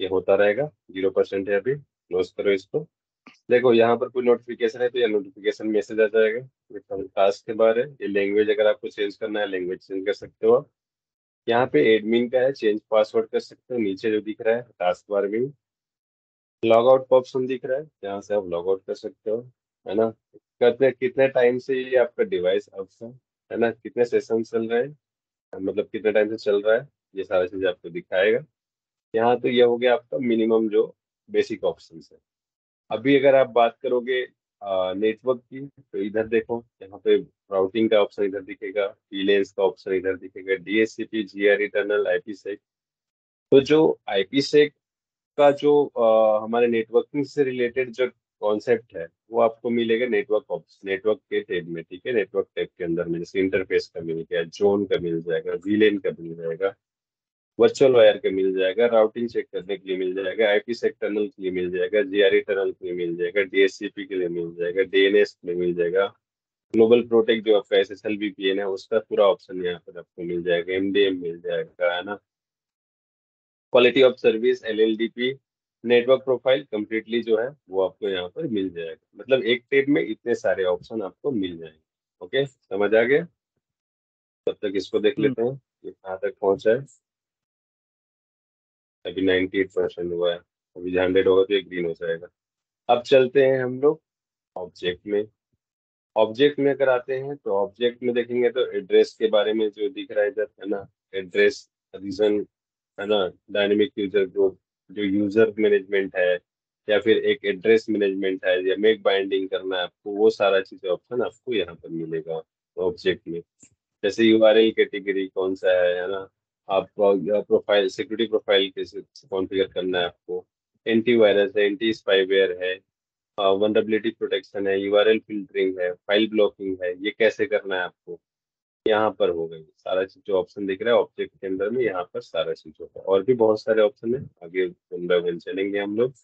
ये होता रहेगा, ज़ीरो परसेंट है अभी क्लोज करो इसको। देखो, यहाँ पर कोई नोटिफिकेशन है तो ये नोटिफिकेशन मैसेज आ जाएगा। टास्क के बारे, ये लैंग्वेज अगर आपको चेंज करना है लैंग्वेज चेंज कर सकते हो आप। यहाँ पे एडमिन का है चेंज पासवर्ड कर सकते हो, नीचे जो दिख रहा है टास्क बार में लॉग आउट का ऑप्शन दिख रहा है, यहाँ से आप लॉग आउट कर सकते हो, है ना? कितने कितने टाइम से ये आपका डिवाइस अब है ना? कितने सेशन चल रहे हैं मतलब कितने टाइम से चल रहा है, ये सारा चीज़ आपको दिखाएगा। यहाँ तो ये हो गया आपका मिनिमम जो बेसिक ऑप्शन है। अभी अगर आप बात करोगे नेटवर्क की तो इधर देखो यहाँ पे राउटिंग का ऑप्शन इधर दिखेगा पीलेंस का ऑप्शन इधर दिखेगा डीएससीपी जीआर टनल सेक तो जो सेक का जो आ, हमारे नेटवर्किंग से रिलेटेड जो कॉन्सेप्ट है वो आपको मिलेगा नेटवर्क ऑप्शन नेटवर्क के टेब में ठीक है? नेटवर्क टेब के अंदर में जैसे इंटरफेस का मिल गया जोन का मिल जाएगा वीलेन का मिल जाएगा। वर्चुअल वायर का मिल जाएगा राउटिंग चेक करने के लिए मिल जाएगा आईपी सेक टनल के लिए मिल जाएगा जीआरई टनल के लिए मिल जाएगा डीएससीपी के लिए मिल जाएगा डीएनएस के लिए मिल जाएगा। ग्लोबल प्रोटेक्ट जो आपका एस एस एल वीपीएन है उसका पूरा ऑप्शन यहाँ पर आपको मिल जाएगा एमडीएम मिल जाएगा है ना? Quality of service L L D P network profile completely जो है वो आपको यहाँ पर मिल जाएगा। मतलब एक टेप में इतने सारे ऑप्शन आपको मिल जाएँगे ओके समझ आ गया? तब तक इसको देख लेते हैं कहाँ तक पहुँचा है। अभी 98 परसेंट हुआ है। अभी हंड्रेड होगा तो ये ग्रीन हो जाएगा। अब चलते हैं हम लोग ऑब्जेक्ट में। ऑब्जेक्ट में अगर आते हैं तो ऑब्जेक्ट में देखेंगे तो एड्रेस के बारे में जो दिख रहा है इधर, है ना? एड्रेस रीजन है ना? डायनेमिक यूज़र ग्रुप जो यूज़र मैनेजमेंट है, या फिर एक एड्रेस मैनेजमेंट है, या मेक बाइंडिंग करना है आपको, वो सारा चीज़ ऑप्शन आपको यहाँ पर मिलेगा ऑब्जेक्ट में। जैसे यू आर एल कैटेगरी कौन सा है ना? आपको प्रोफ़ाइल सिक्योरिटी प्रोफ़ाइल कैसे कॉन्फ़िगर करना है आपको? एंटी वायरस है एंटी स्पाईवेयर है वनरेबिलिटी प्रोटेक्शन है यूआरएल फिल्टरिंग है फ़ाइल ब्लॉकिंग है, ये कैसे करना है आपको? यहाँ पर हो गई, सारा चीज़ जो ऑप्शन दिख रहा है ऑब्जेक्ट के अंदर में यहाँ पर सारा चीज़ होगा और भी बहुत सारे ऑप्शन है, आगे वन बाय वन चलेंगे हम लोग।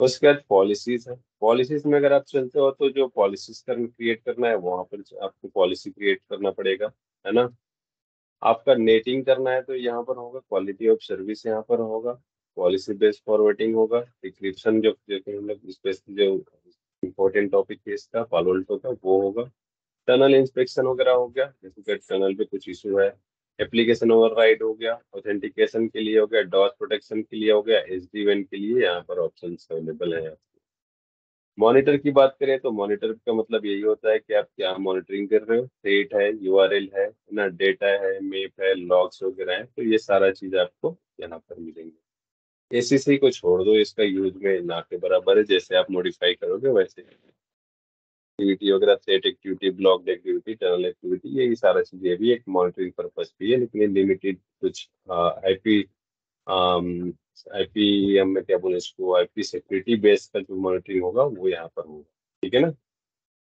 उसके बाद पॉलिसीज़ है। पॉलिसीज़ में अगर आप चलते हो तो जो पॉलिसीज़ कर क्रिएट करना है, वहाँ पर आपको पॉलिसी क्रिएट करना पड़ेगा, है ना? आपका नेटिंग करना है तो यहाँ पर होगा क्वालिटी ऑफ़ सर्विस यहाँ पर होगा पॉलिसी बेस्ड फॉरवर्डिंग होगा डिक्रिप्शन जो जो कि हम लोग स्पेशल जो इम्पोर्टेंट टॉपिक है इसका फॉलोल्टो का, वो होगा। टनल इंस्पेक्शन वगैरह हो गया, जैसे कि टनल पे कुछ इशू है एप्लीकेशन ओवरराइड हो गया ऑथेंटिकेशन के लिए हो गया डॉस प्रोटेक्शन के लिए हो गया डी के लिए यहाँ पर ऑप्शन अवेलेबल है। मॉनिटर की बात करें तो मॉनिटर का मतलब यही होता है कि आप क्या मॉनिटरिंग कर रहे हो? थ्रेट है यूआरएल है ना? डेटा है मेप है लॉग्स वगैरह है तो ये सारा चीज़ आपको यहाँ पर मिलेंगे। एसीसी को छोड़ दो, इसका यूज़ में ना के बराबर है, जैसे आप मॉडिफाई करोगे वैसे। एक्टिविटी वगैरह set activity block activity tunnel activity यही सारा चीज़, ये भी एक मॉनिटरिंग पर्पज भी है, लेकिन लिमिटेड कुछ आईपी आईपी हम क्या बोले इसको आईपी सिक्योरिटी बेस का जो मॉनिटरिंग होगा, वो यहाँ पर होगा। ठीक है ना?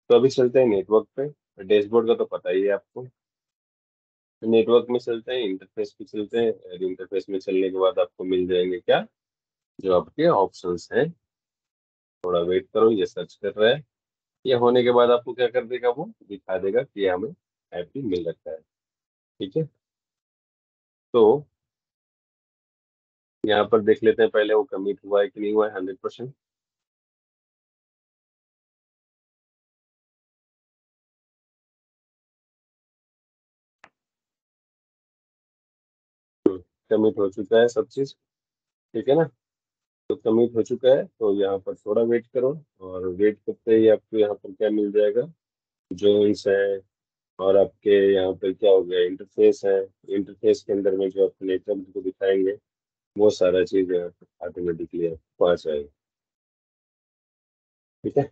तो अभी चलते हैं नेटवर्क पे। डैशबोर्ड का तो पता ही है आपको। नेटवर्क में चलते हैं इंटरफेस पे चलते हैं इंटरफेस में चलने के बाद आपको मिल जाएँगे क्या? जो आपके ऑप्शन हैं। थोड़ा वेट करो, ये सर्च कर रहा है। ये होने के बाद आपको क्या कर देगा वो? दिखा देगा कि हमें भी मिल रखा है। ठीक है? तो यहाँ पर देख लेते हैं पहले वो कमिट हुआ है कि नहीं हुआ है हंड्रेड परसेंट कमिट हो चुका है सब चीज़, ठीक है ना? तो कमिट हो चुका है तो यहाँ पर थोड़ा वेट करो और वेट करते ही आपको यहाँ पर क्या मिल जाएगा? जोन्स है और आपके यहाँ पर क्या हो गया? इंटरफेस है इंटरफेस के अंदर में जो आपको नेटवर्क को दिखाएँगे वो सारा चीज़ ऑटोमेटिकली आपको आ जाएगा ठीक है?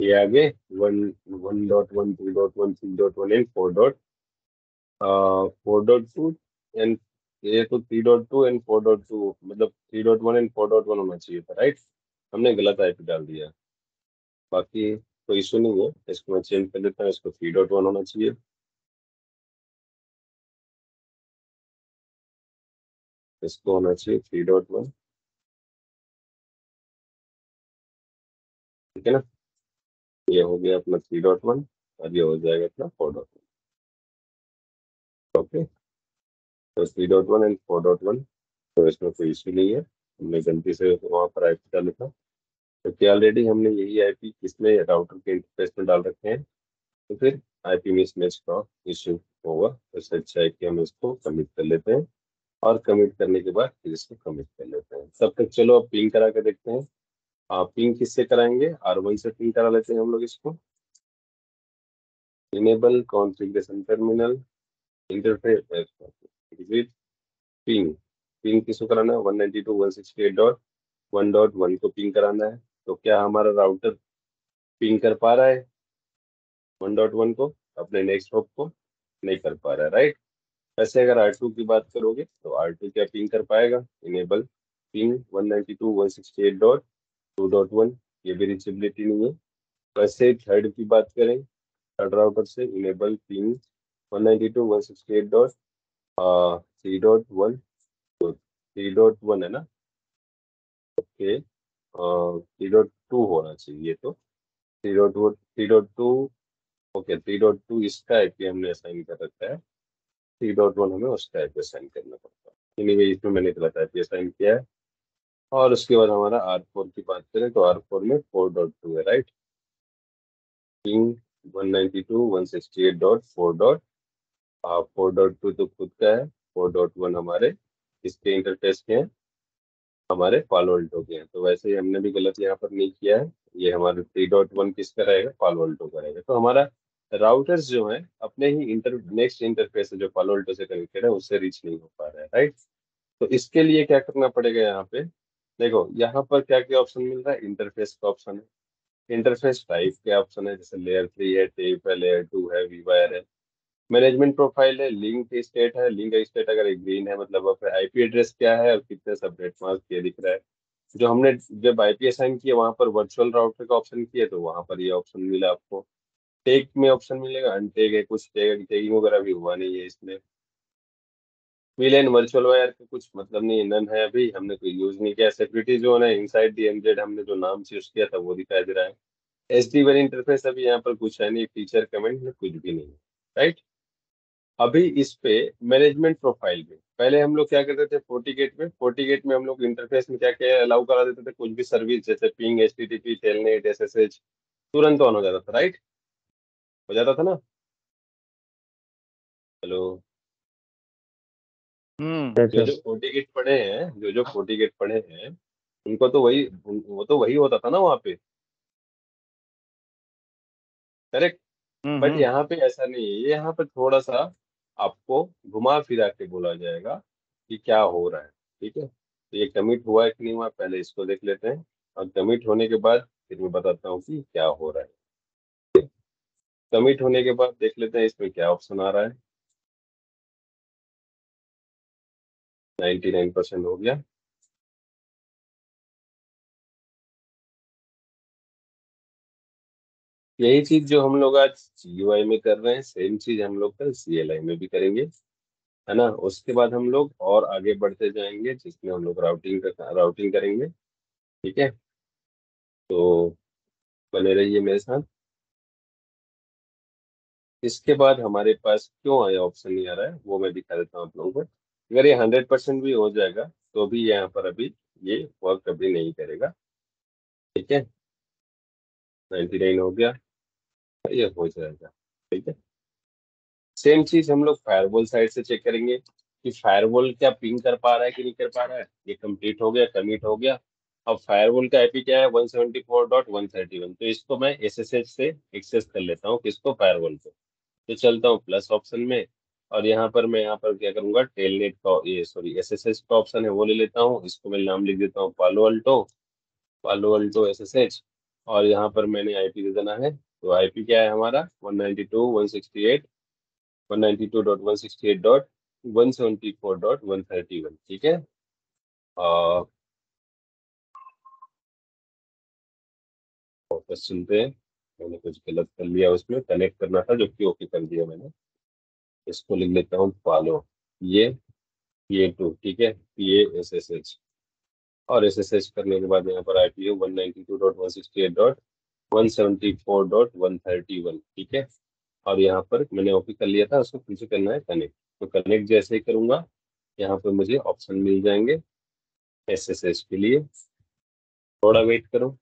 ये आगे one one dot one two dot one three dot one and four dot four dot two and ये तो three dot two and four dot two मतलब three dot one and four dot one होना चाहिए था right हमने गलत IP डाल दिया। बाकी कोई इशू नहीं है, इसको मैं चेंज कर देता हूँ, इसको थ्री डॉट वन होना चाहिए। इसको होना चाहिए थ्री डॉट वन ठीक है ना? ये हो गया अपना थ्री डॉट वन और ये हो जाएगा अपना फोर डॉट वन ओके तो three dot one and four dot one तो इसमें कोई इश्यू नहीं है। हमने गलती से वहाँ पर आईपी डाला था। तो क्योंकि ऑलरेडी हमने यही आईपी किसमें राउटर के इंटरफेस में डाल रखे हैं? तो फिर आईपी मिसमैच का इश्यू होगा। तो अच्छा है कि हम इसको सबमिट कर लेते हैं। और कमिट करने के बाद फिर इसको कमिट कर लेते हैं। तब तक चलो, अब पिंग करा के देखते हैं। आप पिंग किससे कराएँगे? आर वन से पिंग करा लेते हैं हम लोग इसको। Enable configuration terminal interface with ping ping किसको कराना है? One ninety two one sixty eight dot one dot one को पिंग कराना है। तो क्या हमारा राउटर पिंग कर पा रहा है? वन डॉट वन को, अपने नेक्स्ट हॉप को नहीं कर पा रहा है राइट वैसे अगर आर टू की बात करोगे तो आर टू क्या पिंग कर पाएगा? Enable ping one ninety two one sixty eight dot two dot one ये भी रिचेबिलिटी नहीं है। वैसे थर्ड की बात करें थर्ड राउटर से enable ping one ninety two one sixty eight dot three dot one three dot one है ना? ओके थ्री डॉट टू होना चाहिए तो। Three dot three dot two okay three dot two इसका आईपी हमने assign कर रखा है। थ्री डॉट वन हमें उसका आईपी असाइन करना पड़ता है। एनीवे इसमें मैंने गलत आईपी असाइन किया है। और उसके बाद हमारा आर फोर की बात करें तो आर फोर में फोर डॉट टू है right ping one ninety two one sixty eight dot four dot four dot two तो खुद का है। फोर डॉट वन हमारे इसके इंटरफेस के हैं। हमारे पालोल्टो के हैं। तो वैसे ही हमने भी गलत यहाँ पर नहीं किया है। ये हमारे थ्री डॉट वन किसका रहेगा? पालोल्टो का रहेगा। तो हमारा राउटर्स जो है, अपने ही इंटर नेक्स्ट इंटरफेस जो पालोल्टो से कनेक्टेड है, उससे रीच नहीं हो पा रहा है राइट तो इसके लिए क्या करना पड़ेगा यहाँ पे? देखो, यहाँ पर क्या क्या ऑप्शन मिल रहा है? इंटरफेस का ऑप्शन है। इंटरफेस टाइप के ऑप्शन है, जैसे लेयर थ्री है टेप है लेयर टू है वीवायर है। मैनेजमेंट प्रोफ़ाइल है लिंक स्टेट है। लिंक स्टेट अगर ग्रीन है मतलब आईपी एड्रेस क्या है और कितने सबनेट मार्क ये दिख रहा है। जो हमने, जब आई आईपी असाइन किया, वहाँ पर वर्चुअल राउटर का ऑप्शन किया तो वहाँ पर ये ऑप्शन मिला आपको। टेक में ऑप्शन मिलेगा अनटेक है, कुछ टेगिंग वगैरह भी हुआ नहीं है इसमें। मिलेन वर्चुअल वायर का कुछ मतलब नहीं नन है अभी, हमने कोई यूज़ नहीं किया। सिक्योरिटी जोन है इनसाइड दी एमजेड हमने जो नाम चूज़ किया था, वो दिखाई दे रहा है। एस डी वन इंटरफेस अभी यहाँ पर कुछ है नहीं फीचर कमेंट में कुछ भी नहीं है राइट अभी इस पे मैनेजमेंट प्रोफ़ाइल में पहले हम लोग क्या करते थे फोर्टी गेट में फोर्टी गेट में हम लोग इंटरफेस में क्या क्या अलाउ करा देते थे, कुछ भी सर्विस जैसे ping H T T P telnet S S H तुरंत ऑन हो जाता था राइट हो जाता था ना? हेलो? हम्म। जो जो फोर्टी गेट पढ़े हैं जो जो फोर्टी गेट पढ़े हैं उनको तो वही वो तो वही होता था ना वहाँ पे? करेक्ट? हम्म, बट हम्म, यहाँ पे ऐसा नहीं है ये यहाँ पे थोड़ा सा आपको घुमा फिरा के बोला जाएगा कि क्या हो रहा है ठीक है? तो ये कमिट हुआ है कि नहीं हुआ पहले इसको देख लेते हैं। और कमिट होने के बाद फिर मैं बताता हूँ कि क्या हो रहा है। कमिट होने के बाद देख लेते हैं इसमें क्या ऑप्शन आ रहा है। 99 परसेंट हो गया। यही चीज़ जो हम लोग आज जीयूआई में कर रहे हैं सेम चीज़ हम लोग कल सीएलआई में भी करेंगे, है ना? उसके बाद हम लोग और आगे बढ़ते जाएँगे, जिसमें हम लोग राउटिंग राउटिंग करेंगे, ठीक है? तो बने रहिए मेरे साथ। इसके बाद हमारे पास क्यों आया ऑप्शन नहीं आ रहा है, वो मैं दिखा देता हूँ आप लोगों को। अगर ये हंड्रेड परसेंट भी हो जाएगा तो भी यहाँ पर अभी ये वर्क कभी नहीं करेगा। ठीक है? नाइन्टी नाइन हो गया, ये हो जाएगा। ठीक है? सेम चीज़ हम लोग फायरवॉल साइड से चेक करेंगे कि फायरवॉल क्या पिंग कर पा रहा है कि नहीं कर पा रहा है। ये कंप्लीट हो गया कमिट हो गया। अब फायरवॉल का आईपी क्या है? 174.131 तो इसको मैं एसएसएच से एक्सेस कर लेता हूँ, किसको? फायरवॉल को। तो चलता हूँ प्लस ऑप्शन में। और यहाँ पर मैं, यहाँ पर क्या करूँगा? टेलनेट का ये सॉरी एसएसएच का ऑप्शन है, वो ले लेता हूँ। इसको मैं नाम लिख देता हूँ पालो अल्टो पालो अल्टो एसएसएच और यहाँ पर मैंने आईपी दे देना है। तो आईपी क्या है हमारा? 192.168 192.168.174.131 ठीक है? वापस सुनते हैं। मैंने कुछ गलत कर लिया उसमें कनेक्ट करना था जो कि ओके कर दिया मैंने। इसको लिख लेता हूँ पालो ये ये टू ठीक है? ये एस एस एच और एस एस एच करने के बाद यहाँ पर I P one ninety two dot one sixty eight dot 174.131 ठीक है? और यहाँ पर मैंने ओपी कर लिया था, उसको फिर से करना है कनेक्ट तो कनेक्ट जैसे ही करूँगा, यहाँ पर मुझे ऑप्शन मिल जाएँगे एस एस एच के लिए। थोड़ा वेट करो।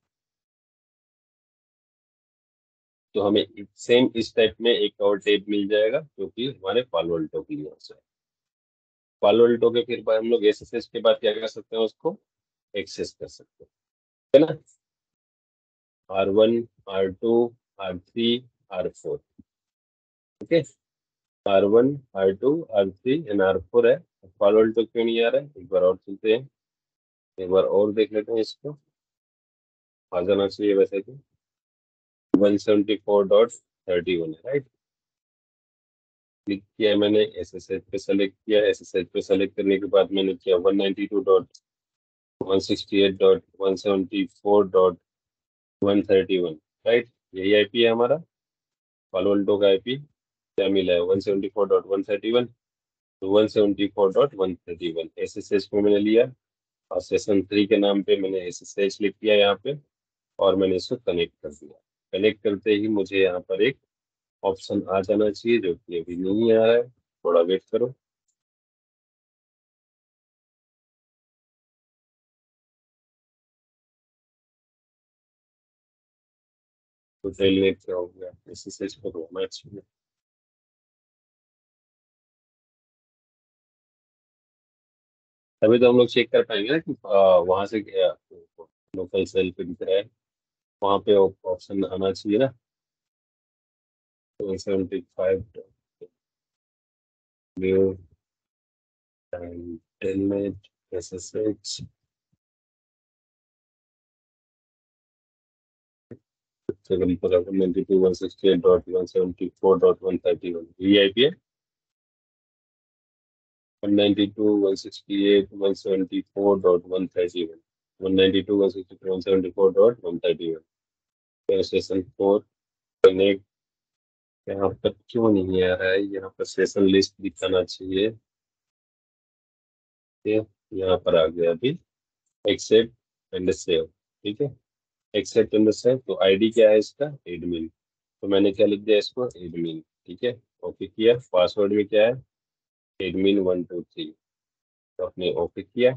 तो हमें सेम इस टाइप में एक और टेप मिल जाएगा जो कि हमारे पालोल्टो के लिए है। पालोल्टो के फिर हम लोग एस एस के बाद क्या कर सकते हैं उसको एक्सेस कर सकते हैं। है ना? R one R two R three R four okay R one R two R three and R four है। पालोल्टो क्यों नहीं आ रहा है? एक बार और चलते हैं। एक बार और देख लेते हैं इसको। आ जाना चाहिए वैसे तो 174.31 है राइट क्लिक किया मैंने एस एस एच पे सेलेक्ट किया एस एस एच पे सेलेक्ट करने के बाद मैंने किया 192.168.174.131 राइट यही आईपी है हमारा। पालोल्टो का आईपी क्या मिला है? 174.131 तो 174.131 एस एस एच पे मैंने लिया, और सेशन थ्री के नाम पे मैंने एस एस एच लिख दिया यहाँ पे, और मैंने इसको कनेक्ट कर दिया। कनेक्ट करते ही मुझे यहाँ पर एक ऑप्शन आ जाना चाहिए, जो कि अभी नहीं आ रहा है। थोड़ा वेट करो। तो टेलनेट क्या हो गया? होना चाहिए। तभी तो हम लोग चेक कर पाएँगे ना कि वहाँ से लोकल सेल पे दिख रहा है। वहाँ पे ऑप्शन आना चाहिए ना। तो seventy five view and ten minute VIP 192.168.174.131 192.168.174.131 session for connect यहाँ पर क्यों नहीं आ रहा है? यहाँ पर सेशन लिस्ट दिखाना चाहिए। यहाँ पर आ गया अभी। एक्सेप्ट एंड सेव ठीक है? एक्सेप्ट एंड सेव तो आईडी क्या है इसका? एडमिन तो मैंने क्या लिख दिया इसको? एडमिन ठीक है? ओके किया। पासवर्ड में क्या है? एडमिन वन टू थ्री तो आपने ओके किया।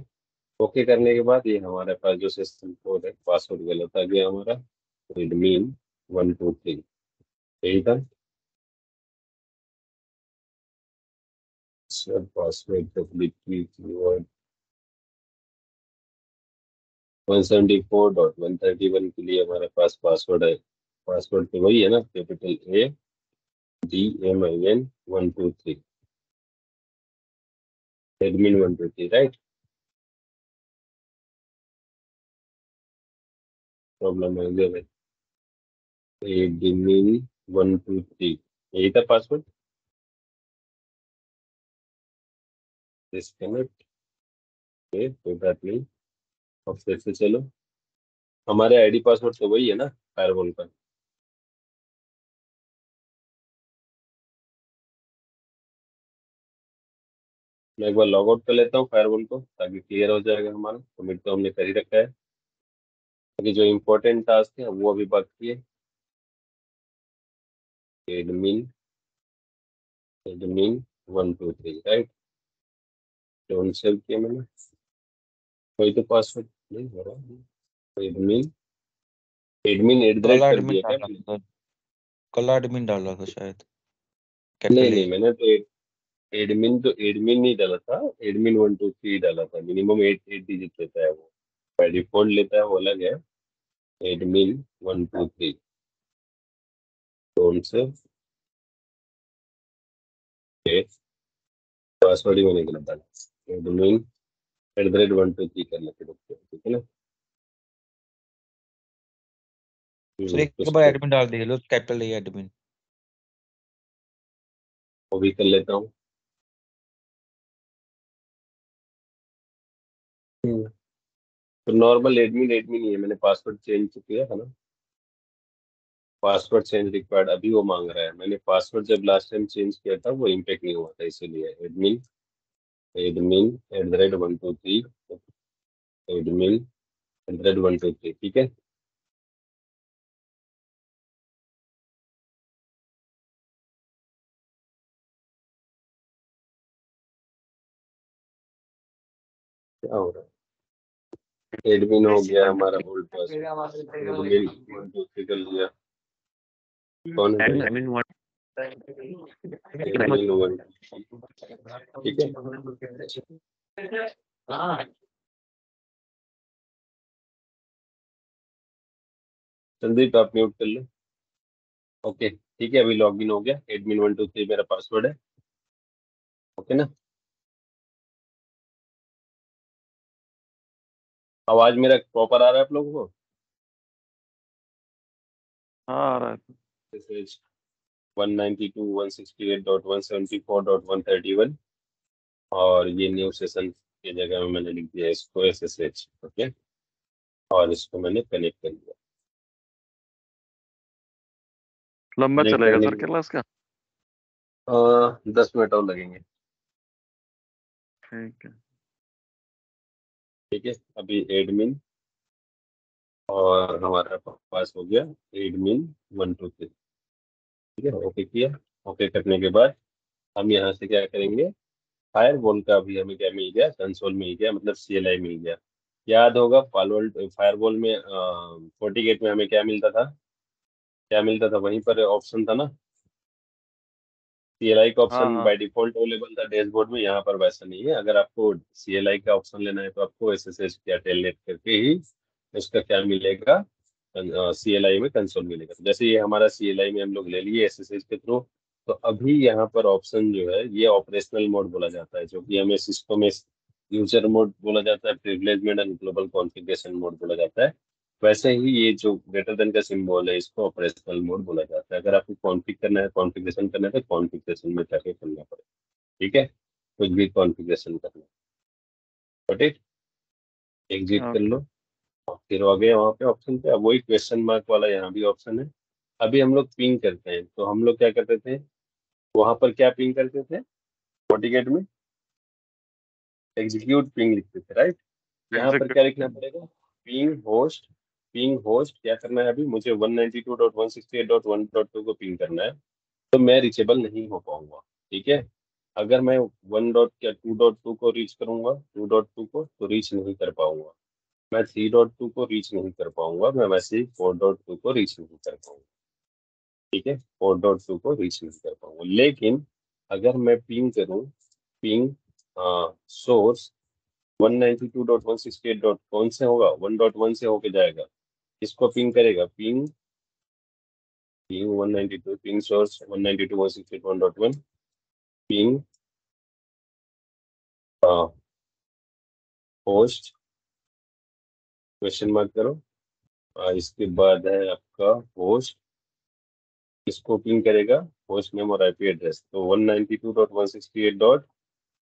ओके करने के बाद ये हमारे पास जो सिस्टम कोड है पासवर्ड गलत आ गया हमारा। यही था password complete keyword one seventy four dot one thirty one के लिए हमारे पास पासवर्ड है। पासवर्ड तो वही है ना capital A D M I N one two three admin one two three right problem है यही था पासवर्ड अब फिर से चलो। हमारे आईडी पासवर्ड तो वही है ना फायरवॉल का मैं एक बार लॉग आउट कर लेता हूँ फायरवॉल को, ताकि क्लियर हो जाएगा हमारा। कमिट तो हमने कर ही रखा है। ताकि जो इम्पोर्टेंट टास्क है, वो अभी बाकी है। Admin admin one two three right don't save किया मैंने कोई तो पासवर्ड नहीं हो रहा admin admin at the rate कर दिया कल एडमिन डाला था। शायद। नहीं नहीं मैंने तो एडमिन तो एडमिन नहीं डाला था। एडमिन वन टू थ्री डाला था। मिनिमम एट एट डिजिट लेता है वो। बाय डिफ़ॉल्ट लेता है वो अलग है। Admin one two three password ही मैंने गलत डाला admin at the rate one two three कर लेते ठीक है ना सर एक बार एडमिन डाल दीजिए लो कैपिटल एडमिन वो भी कर लेता हूँ तो नॉर्मल एडमिन एडमिन ही है मैंने पासवर्ड चेंज किया था ना पासवर्ड चेंज रिक्वायर्ड अभी वो मांग रहा है। मैंने पासवर्ड जब लास्ट टाइम चेंज किया था, वो इम्पेक्ट नहीं हुआ था, इसीलिए admin admin at the rate one two three admin at the rate one two three ठीक है? एडमिन हो गया, हमारा old password one two three कर लिया। कौन है? एडमिन वन एडमिन वन ठीक है। संदीप आप म्यूट कर लो। ओके ठीक है अभी लॉगिन हो गया। एडमिन वन टू थ्री मेरा पासवर्ड है। ओके ना? आवाज़ मेरा प्रॉपर आ रहा है आप लोगों को? हाँ आ रहा है। Is 192.168.174.131 और ये न्यू सेशन की जगह में मैंने लिख दिया इसको एस एस एच ओके और इसको मैंने कनेक्ट कर दिया लंबा चलेगा सर क्लास का? दस मिनट और लगेंगे। ठीक है। ठीक है अभी एडमिन और हमारा पास हो गया एडमिन वन टू थ्री ठीक है ओके किया। ओके करने के बाद हम यहाँ से क्या करेंगे? फायर वॉल का भी हमें क्या मिल गया? कंसोल मिल गया मतलब सी एल आई मिल गया। याद होगा फालवॉल फायरवॉल में फोर्टी गेट में हमें क्या मिलता था? क्या मिलता था? वहीं पर ऑप्शन था ना? सी एल आई का ऑप्शन हाँ। बाय डिफ़ॉल्ट अवेलेबल था डैशबोर्ड में यहाँ पर वैसा नहीं है। अगर आपको सी एल आई का ऑप्शन लेना है तो आपको एस एस एच या टेलनेट करके ही उसका क्या मिलेगा? सी एल आई में कंसोल मिलेगा। तो जैसे ये हमारा सी एल आई में हम लोग ले लिए एस एस एच के थ्रू तो अभी यहाँ पर ऑप्शन जो है ये ऑपरेशनल मोड बोला जाता है जो कि हमें सिस्टम में यूज़र मोड बोला जाता है privilege and global configuration mode बोला जाता है। वैसे ही ये जो ग्रेटर देन का सिंबल है इसको ऑपरेशनल मोड बोला जाता है। अगर आपको कॉन्फ़िग करना है कॉन्फ़िगरेशन करना है तो कॉन्फ़िगरेशन में जाके करना पड़ेगा। ठीक है? कुछ भी कॉन्फ़िगरेशन करना। है ठीक एग्जिट कर लो। फिर आ गए वहाँ पे ऑप्शन पे। अब वही क्वेश्चन मार्क वाला यहाँ भी ऑप्शन है। अभी हम लोग पिंग करते हैं। तो हम लोग क्या करते थे? वहाँ पर क्या पिंग करते थे? फोर्टिकेट में एग्जीक्यूट पिंग लिखते थे राइट यहाँ पर क्या लिखना पड़ेगा? पिंग होस्ट पिंग होस्ट क्या करना है अभी? मुझे 192.168.1.2 को पिंग करना है। तो मैं रीचेबल नहीं हो पाऊँगा, ठीक है? अगर मैं वन डॉट क्या टू डॉट टू को रीच करूँगा टू डॉट टू को तो रीच नहीं कर पाऊँगा। मैं थ्री डॉट टू को रीच नहीं कर पाऊँगा, मैं वैसे ही फोर डॉट टू को रीच नहीं कर पाऊँगा। ठीक है? फोर डॉट टू को रीच नहीं कर पाऊँगा। लेकिन अगर मैं पिंग करूँ पिंग सोर्स 192.168. कौन से होगा 1.1 से होके जाएगा। किसको पिंग करेगा? Ping ping 192 ping source 192.168.1.1 ping host question mark करो। आ, इसके बाद है आपका होस्ट किसको पिंग करेगा? होस्ट नेम और आईपी एड्रेस तो 192.168. डॉट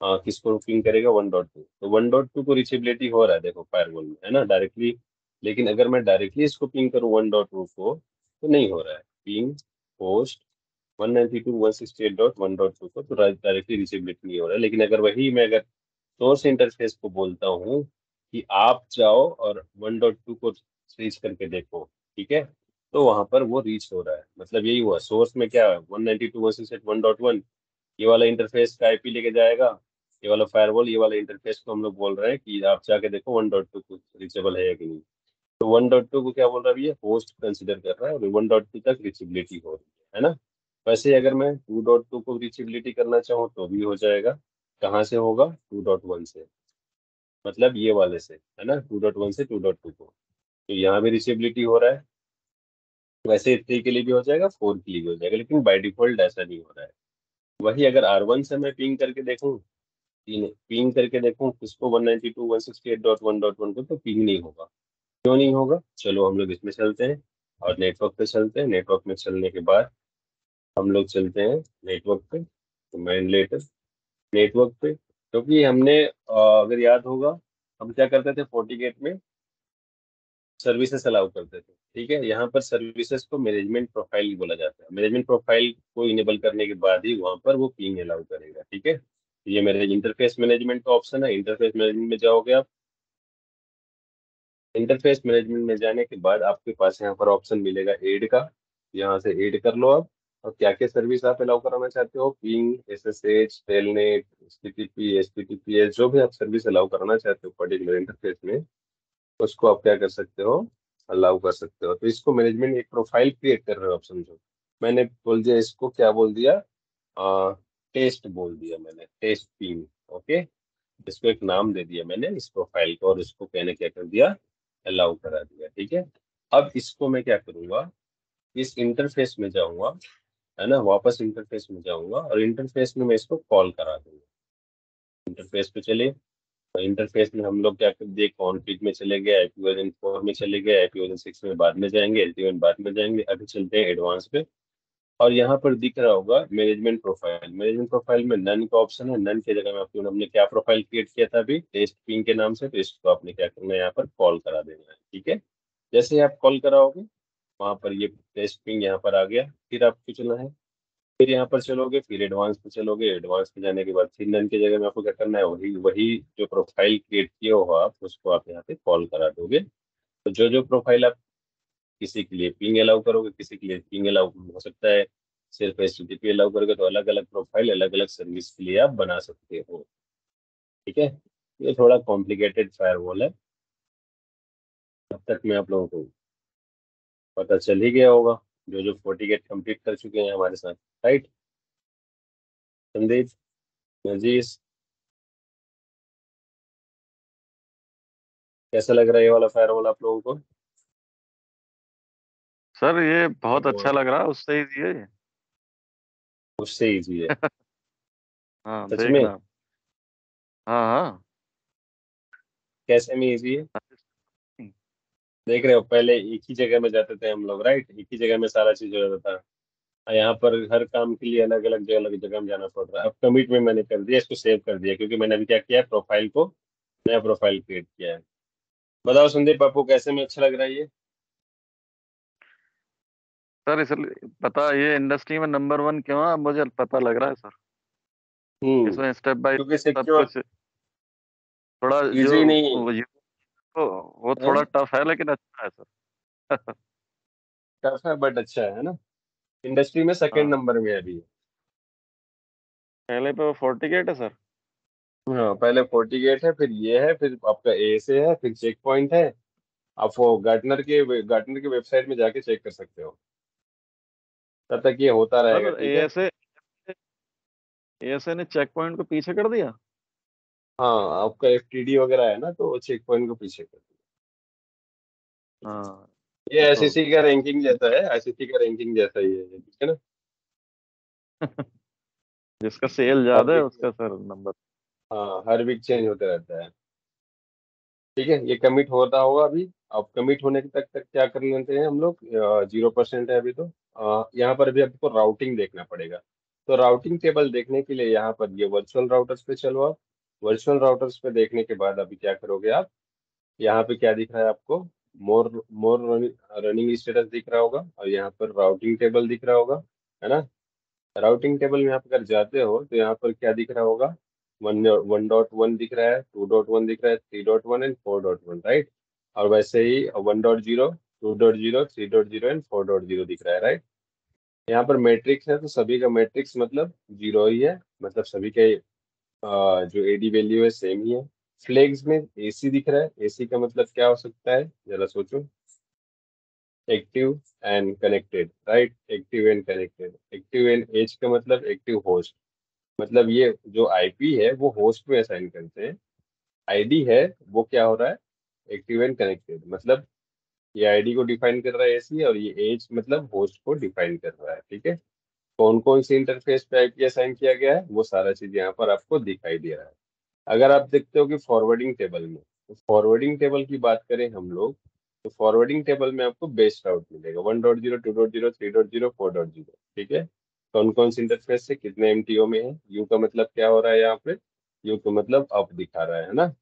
हाँ किसको पिंग करेगा? 1.2 तो 1.2 को रिचेबिलिटी हो रहा है देखो फायरवॉल में है ना? डायरेक्टली लेकिन अगर मैं डायरेक्टली इसको पिंग करूँ 1.2 को तो नहीं हो रहा है। पिंग होस्ट 192.168.1.2 को तो डायरेक्टली रिचेबिलिटी नहीं हो रहा है। लेकिन अगर वही मैं अगर सोर्स इंटरफेस को बोलता हूँ कि आप जाओ और 1.2 को रीच करके देखो, ठीक है? तो वहाँ पर वो रीच हो रहा है। मतलब यही हुआ। सोर्स में क्या one ninety two one dot one ये वाला इंटरफेस का आईपी लेके जाएगा। ये वाला फायरवॉल ये वाला इंटरफेस को हम लोग बोल रहे हैं कि आप जाके देखो वन डॉट टू को रीचेबल है या कि नहीं। तो वन डॉट टू को क्या बोल रहा है भैया? होस्ट कंसिडर कर रहा है और वन डॉट टू तक रीचेबिलिटी हो रही है है ना? वैसे अगर मैं टू डॉट टू को रीचेबिलिटी करना चाहूँ तो भी हो जाएगा। कहाँ से होगा? टू डॉट वन से। मतलब ये वाले से, है ना टू डॉट वन से टू डॉट टू को। तो यहाँ भी रिचेबिलिटी हो रहा है। वैसे थ्री के लिए भी हो जाएगा फोर के लिए भी हो जाएगा, लेकिन बाय डिफ़ॉल्ट ऐसा नहीं हो रहा है। वही अगर आर वन से मैं पिंग करके देखूँ पिंग करके देखूँ किसको one ninety two one sixty eight dot one dot one को तो पिंग नहीं होगा। क्यों नहीं होगा? चलो हम लोग इसमें चलते हैं और नेटवर्क पे चलते हैं। नेटवर्क में चलने के बाद हम लोग चलते हैं नेटवर्क पे तो मैन लेटर नेटवर्क पे क्योंकि हमने अगर याद होगा, हम क्या करते थे, फोर्टी गेट में सर्विसेस अलाउ करते थे, ठीक है? यहाँ पर सर्विसेज़ को मैनेजमेंट प्रोफ़ाइल बोला जाता है। मैनेजमेंट प्रोफ़ाइल को इनेबल करने के बाद ही वहाँ पर वो पिंग अलाउ करेगा, ठीक है? ये मेरे इंटरफेस मैनेजमेंट का ऑप्शन है। इंटरफेस मैनेजमेंट में जाओगे आप। इंटरफेस मैनेजमेंट में जाने के बाद आपके पास यहाँ पर ऑप्शन मिलेगा, एड का। यहाँ से एड कर लो आप। और क्या क्या सर्विस आप अलाउ कराना चाहते हो? Ping S S H telnet S T T P S T T P S जो भी आप सर्विस अलाउ कराना चाहते हो पर्टिकुलर इंटरफेस में उसको आप क्या कर सकते हो? अलाउ कर सकते हो। तो इसको मैनेजमेंट एक प्रोफ़ाइल क्रिएट कर रहे हो आप समझो। मैंने बोल दिया इसको क्या बोल दिया? आ, टेस्ट बोल दिया मैंने टेस्ट पिंग ओके इसको एक नाम दे दिया मैंने इस प्रोफ़ाइल को और इसको कहने क्या कर दिया? अलाउ करा दिया ठीक है? अब इसको मैं क्या करूँगा? इस इंटरफेस में जाऊँगा है ना? वापस इंटरफेस में जाऊँगा और इंटरफेस में मैं इसको कॉल करा दूँगा। इंटरफेस पे चले तो इंटरफेस में हम लोग क्या कर दिए कॉन्फ्लिक में चले गए आई पी फोर में चले गए आई पी सिक्स में बाद में जाएँगे एल बाद में जाएँगे। अभी चलते हैं एडवांस पे। और यहाँ पर दिख रहा होगा मैनेजमेंट प्रोफ़ाइल मैनेजमेंट प्रोफ़ाइल में नन का ऑप्शन है। नन के जगह में आपको हमने क्या प्रोफ़ाइल क्रिएट किया था अभी? टेस्ट पिंग के नाम से। तो इसको आपने क्या करना है? यहाँ पर कॉल करा देना है। ठीक है? जैसे आप कॉल कराओगे वहाँ पर ये टेस्ट पिंग यहाँ पर आ गया। फिर आपको चलना है। फिर यहाँ पर चलोगे, फिर एडवांस पे चलोगे। एडवांस पे जाने के बाद फिर नन की जगह में आपको क्या करना है, वही वही जो प्रोफ़ाइल क्रिएट किए हो आप, उसको आप यहाँ पे कॉल करा दोगे। तो जो जो प्रोफ़ाइल आप किसी के लिए पिंग अलाउ करोगे, किसी के लिए पिंग अलाउ हो सकता है। सिर्फ़ एस टी अलाउ करोगे तो अलग अलग प्रोफ़ाइल अलग अलग सर्विस के लिए आप बना सकते हो। ठीक है? ये थोड़ा कॉम्प्लिकेटेड फायर है। अब तक मैं आप लोगों को पता चल ही गया होगा। जो जो फोर्टी गेट कंप्लीट कर चुके हैं हमारे साथ राइट संदीप नजीस कैसा लग रहा है ये वाला फायर वॉल आप लोगों को? सर ये बहुत अच्छा लग रहा है उससे इजी है उससे इजी है। (laughs) हाँ सच में? हाँ हाँ। कैसे में इजी है? देख रहे हो पहले एक ही जगह में जाते थे हम लोग राइट एक ही जगह में सारा चीज़ हो जाता था। यहाँ पर हर काम के लिए अलग अलग जगह अलग जगह में जाना पड़ रहा है अब कमिट में मैंने कर दिया इसको सेव कर दिया क्योंकि मैंने अभी क्या किया है प्रोफ़ाइल को नया प्रोफ़ाइल क्रिएट किया है। बताओ संदीप आपको कैसे में अच्छा लग रहा है ये? सर इसलिए पता ये इंडस्ट्री में नंबर वन क्यों है? मुझे पता लग रहा है सर। हम्म। इसमें स्टेप बाय कुछ थोड़ा इजी नहीं वो ये- वो वो थोड़ा टफ है लेकिन अच्छा है सर। टफ है बट अच्छा है ना? इंडस्ट्री में सेकंड हाँ। नंबर में है अभी। पहले पे फोर्टी गेट है सर। हाँ पहले फोर्टी गेट है फिर ये है फिर आपका ए से है फिर चेक पॉइंट है। आप वो गार्टनर के गार्टनर की वेबसाइट में जाके चेक कर सकते हो। तब तक ये होता रहेगा सर ठीक है? एएसए एएसए ने चेक पॉइंट को पीछे कर दिया? हाँ आपका एफटीडी वगैरह है ना तो वो चेक पॉइंट को पीछे कर दिया। हाँ ये तो एसएससी का रैंकिंग जैसा है आईसीसी का रैंकिंग जैसा ही है ठीक है ना? (laughs) जिसका सेल हर ज़्यादा है वीक उसका सर नंबर हाँ हर वीक चेंज होता रहता है। ठीक है ये कमिट होता होगा अभी। अब कमिट होने के तक तक क्या कर लेते हैं हम लोग? ज़ीरो परसेंट है अभी तो। अ, यहाँ पर अभी आपको राउटिंग देखना पड़ेगा। तो राउटिंग टेबल देखने के लिए यहाँ पर ये वर्चुअल राउटर्स पे चलो आप। वर्चुअल राउटर्स पे देखने के बाद अभी क्या करोगे आप? यहाँ पे क्या दिख रहा है आपको? मोर मोर रनिंग स्टेटस दिख रहा होगा और यहाँ पर राउटिंग टेबल दिख रहा होगा, है ना? राउटिंग टेबल में आप अगर जाते हो तो यहाँ पर क्या दिख रहा होगा? वन वन डॉट वन दिख रहा है टू डॉट वन दिख रहा है three dot one and four dot one right और वैसे ही one dot zero two dot zero three dot zero and four dot zero दिख रहा है राइट यहाँ पर मैट्रिक्स है तो सभी का मैट्रिक्स मतलब ज़ीरो ही है मतलब सभी के जो एडी वैल्यू है सेम ही है। फ्लेग्स में एसी दिख रहा है। एसी का मतलब क्या हो सकता है? जरा सोचो। Active and connected right active and connected active and edge का मतलब एक्टिव होस्ट मतलब ये जो आईपी है, वो होस्ट में असाइन करते हैं। आईडी है, वो क्या हो रहा है? एक्टिव एंड कनेक्टेड मतलब ये आईडी को डिफाइन कर रहा है एसी और ये एज मतलब होस्ट को डिफाइन कर रहा है, ठीक है? कौन कौन सी इंटरफेस पे आईपी असाइन किया गया है, वो सारा चीज़ यहाँ पर आपको दिखाई दे रहा है। अगर आप देखते हो कि फॉरवर्डिंग टेबल में तो फॉरवर्डिंग टेबल की बात करें हम लोग तो फॉरवर्डिंग टेबल में आपको बेस्ट आउट मिलेगा। One dot zero two dot zero three dot zero four dot zero ठीक है? कौन कौन सी इंटरफेस से, कितने एमटीओ में है यू का मतलब क्या हो रहा है यहाँ पे? यू का मतलब अप दिखा रहा है ना?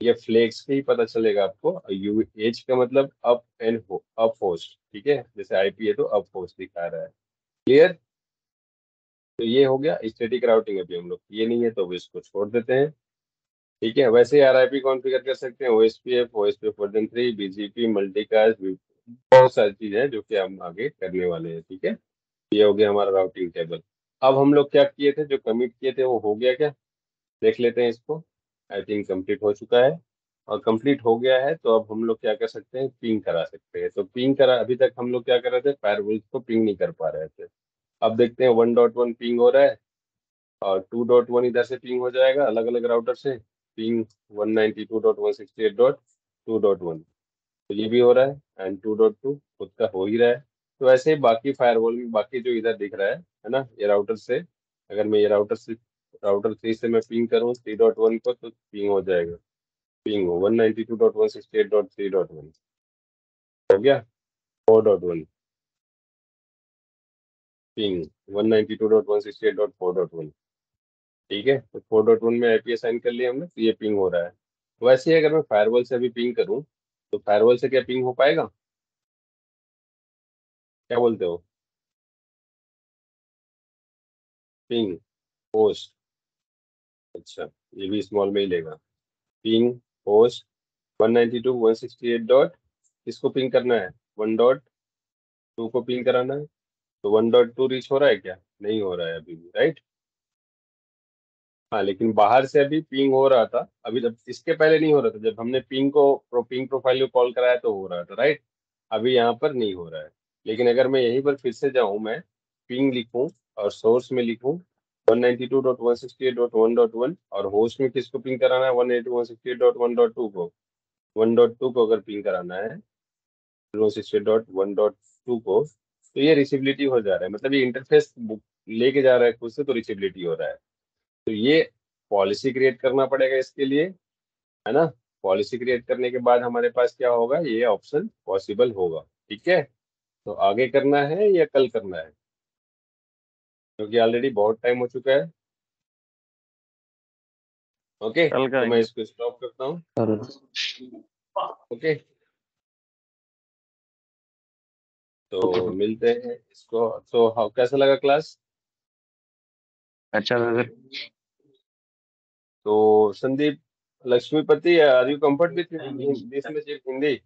ये फ्लेक्स से ही पता चलेगा आपको यू एच का मतलब अप एंड अप होस्ट ठीक है? जैसे आईपी है तो अप होस्ट दिखा रहा है। क्लियर तो ये हो गया स्टेटिक राउटिंग अभी हम लोग, ये नहीं है तो इसको छोड़ देते हैं। ठीक है, वैसे आर आई पी कॉन्फ़िगर कर सकते हैं OSPF OSPF version three BGP multicast बहुत सारी चीज़ें हैं जो कि हम आगे करने वाले हैं, ठीक है? ये हो गया हमारा राउटिंग टेबल अब हम लोग क्या किए थे, जो कमिट किए थे वो हो गया क्या? देख लेते हैं इसको। आई थिंक कंप्लीट हो चुका है। और कंप्लीट हो गया है तो अब हम लोग क्या कर सकते हैं? पिंग करा सकते हैं। तो पिंग करा, अभी तक हम लोग क्या कर रहे थे? फायरवॉल्स को पिंग नहीं कर पा रहे थे। अब देखते हैं वन डॉट वन पिंग हो रहा है और टू डॉट वन इधर से पिंग हो जाएगा अलग अलग राउटर से ping one ninety two dot one sixty eight dot two dot one तो ये भी हो रहा है एंड टू डॉट टू खुद का हो ही रहा है। तो ऐसे ही बाकी फायरवॉल में, बाकी जो इधर दिख रहा है है ना, ये राउटर से, अगर मैं ये राउटर से राउटर थ्री से मैं पिंग करूँ थ्री डॉट वन को तो पिंग हो जाएगा। पिंग हो one ninety two dot one sixty eight dot three dot one हो गया? Four dot one ping one ninety two dot one sixty eight dot four dot one ठीक है? तो फोर डॉट वन में IP assign कर लिया हमने तो ये पिंग हो रहा है। वैसे ही अगर मैं फायरवॉल से अभी पिंग करूँ तो फायरवॉल से क्या पिंग हो पाएगा? क्या बोलते हो? पिंग पोस्ट अच्छा ये भी स्मॉल में ही लेगा। पिंग होस्ट 192 168 डॉट किसको पिंग करना है? वन डॉट टू को पिंग कराना है। तो वन डॉट टू रीच हो रहा है क्या? नहीं हो रहा है अभी भी राइट हाँ लेकिन बाहर से अभी पिंग हो रहा था, अभी जब इसके पहले नहीं हो रहा था, जब हमने पिंग को प्रो पिंग प्रोफ़ाइल को कॉल कराया तो हो रहा था राइट अभी यहाँ पर नहीं हो रहा है। लेकिन अगर मैं यहीं पर फिर से जाऊँ, मैं पिंग लिखूँ और सोर्स में लिखूँ 192.168.1.1 और होस्ट में किसको पिंग कराना है? 192.168.1.2 को। 1.2 को अगर पिंग कराना है 168.1.2 को तो ये रिसिबिलिटी हो जा रहा है। मतलब ये इंटरफेस लेके जा रहा है खुद से तो रिसिबिलिटी हो रहा है। तो ये पॉलिसी क्रिएट करना पड़ेगा इसके लिए है ना? पॉलिसी क्रिएट करने के बाद हमारे पास क्या होगा? ये ऑप्शन पॉसिबल होगा ठीक है? तो आगे करना है या कल करना है? क्योंकि तो ऑलरेडी बहुत टाइम हो चुका है। ओके कल तो मैं इसको स्टॉप करता हूँ। ओके तो मिलते हैं इसको। तो हाउ कैसा लगा क्लास? अच्छा लगा। तो Sandeep Lakshmipathi are you comfort with this Hindi?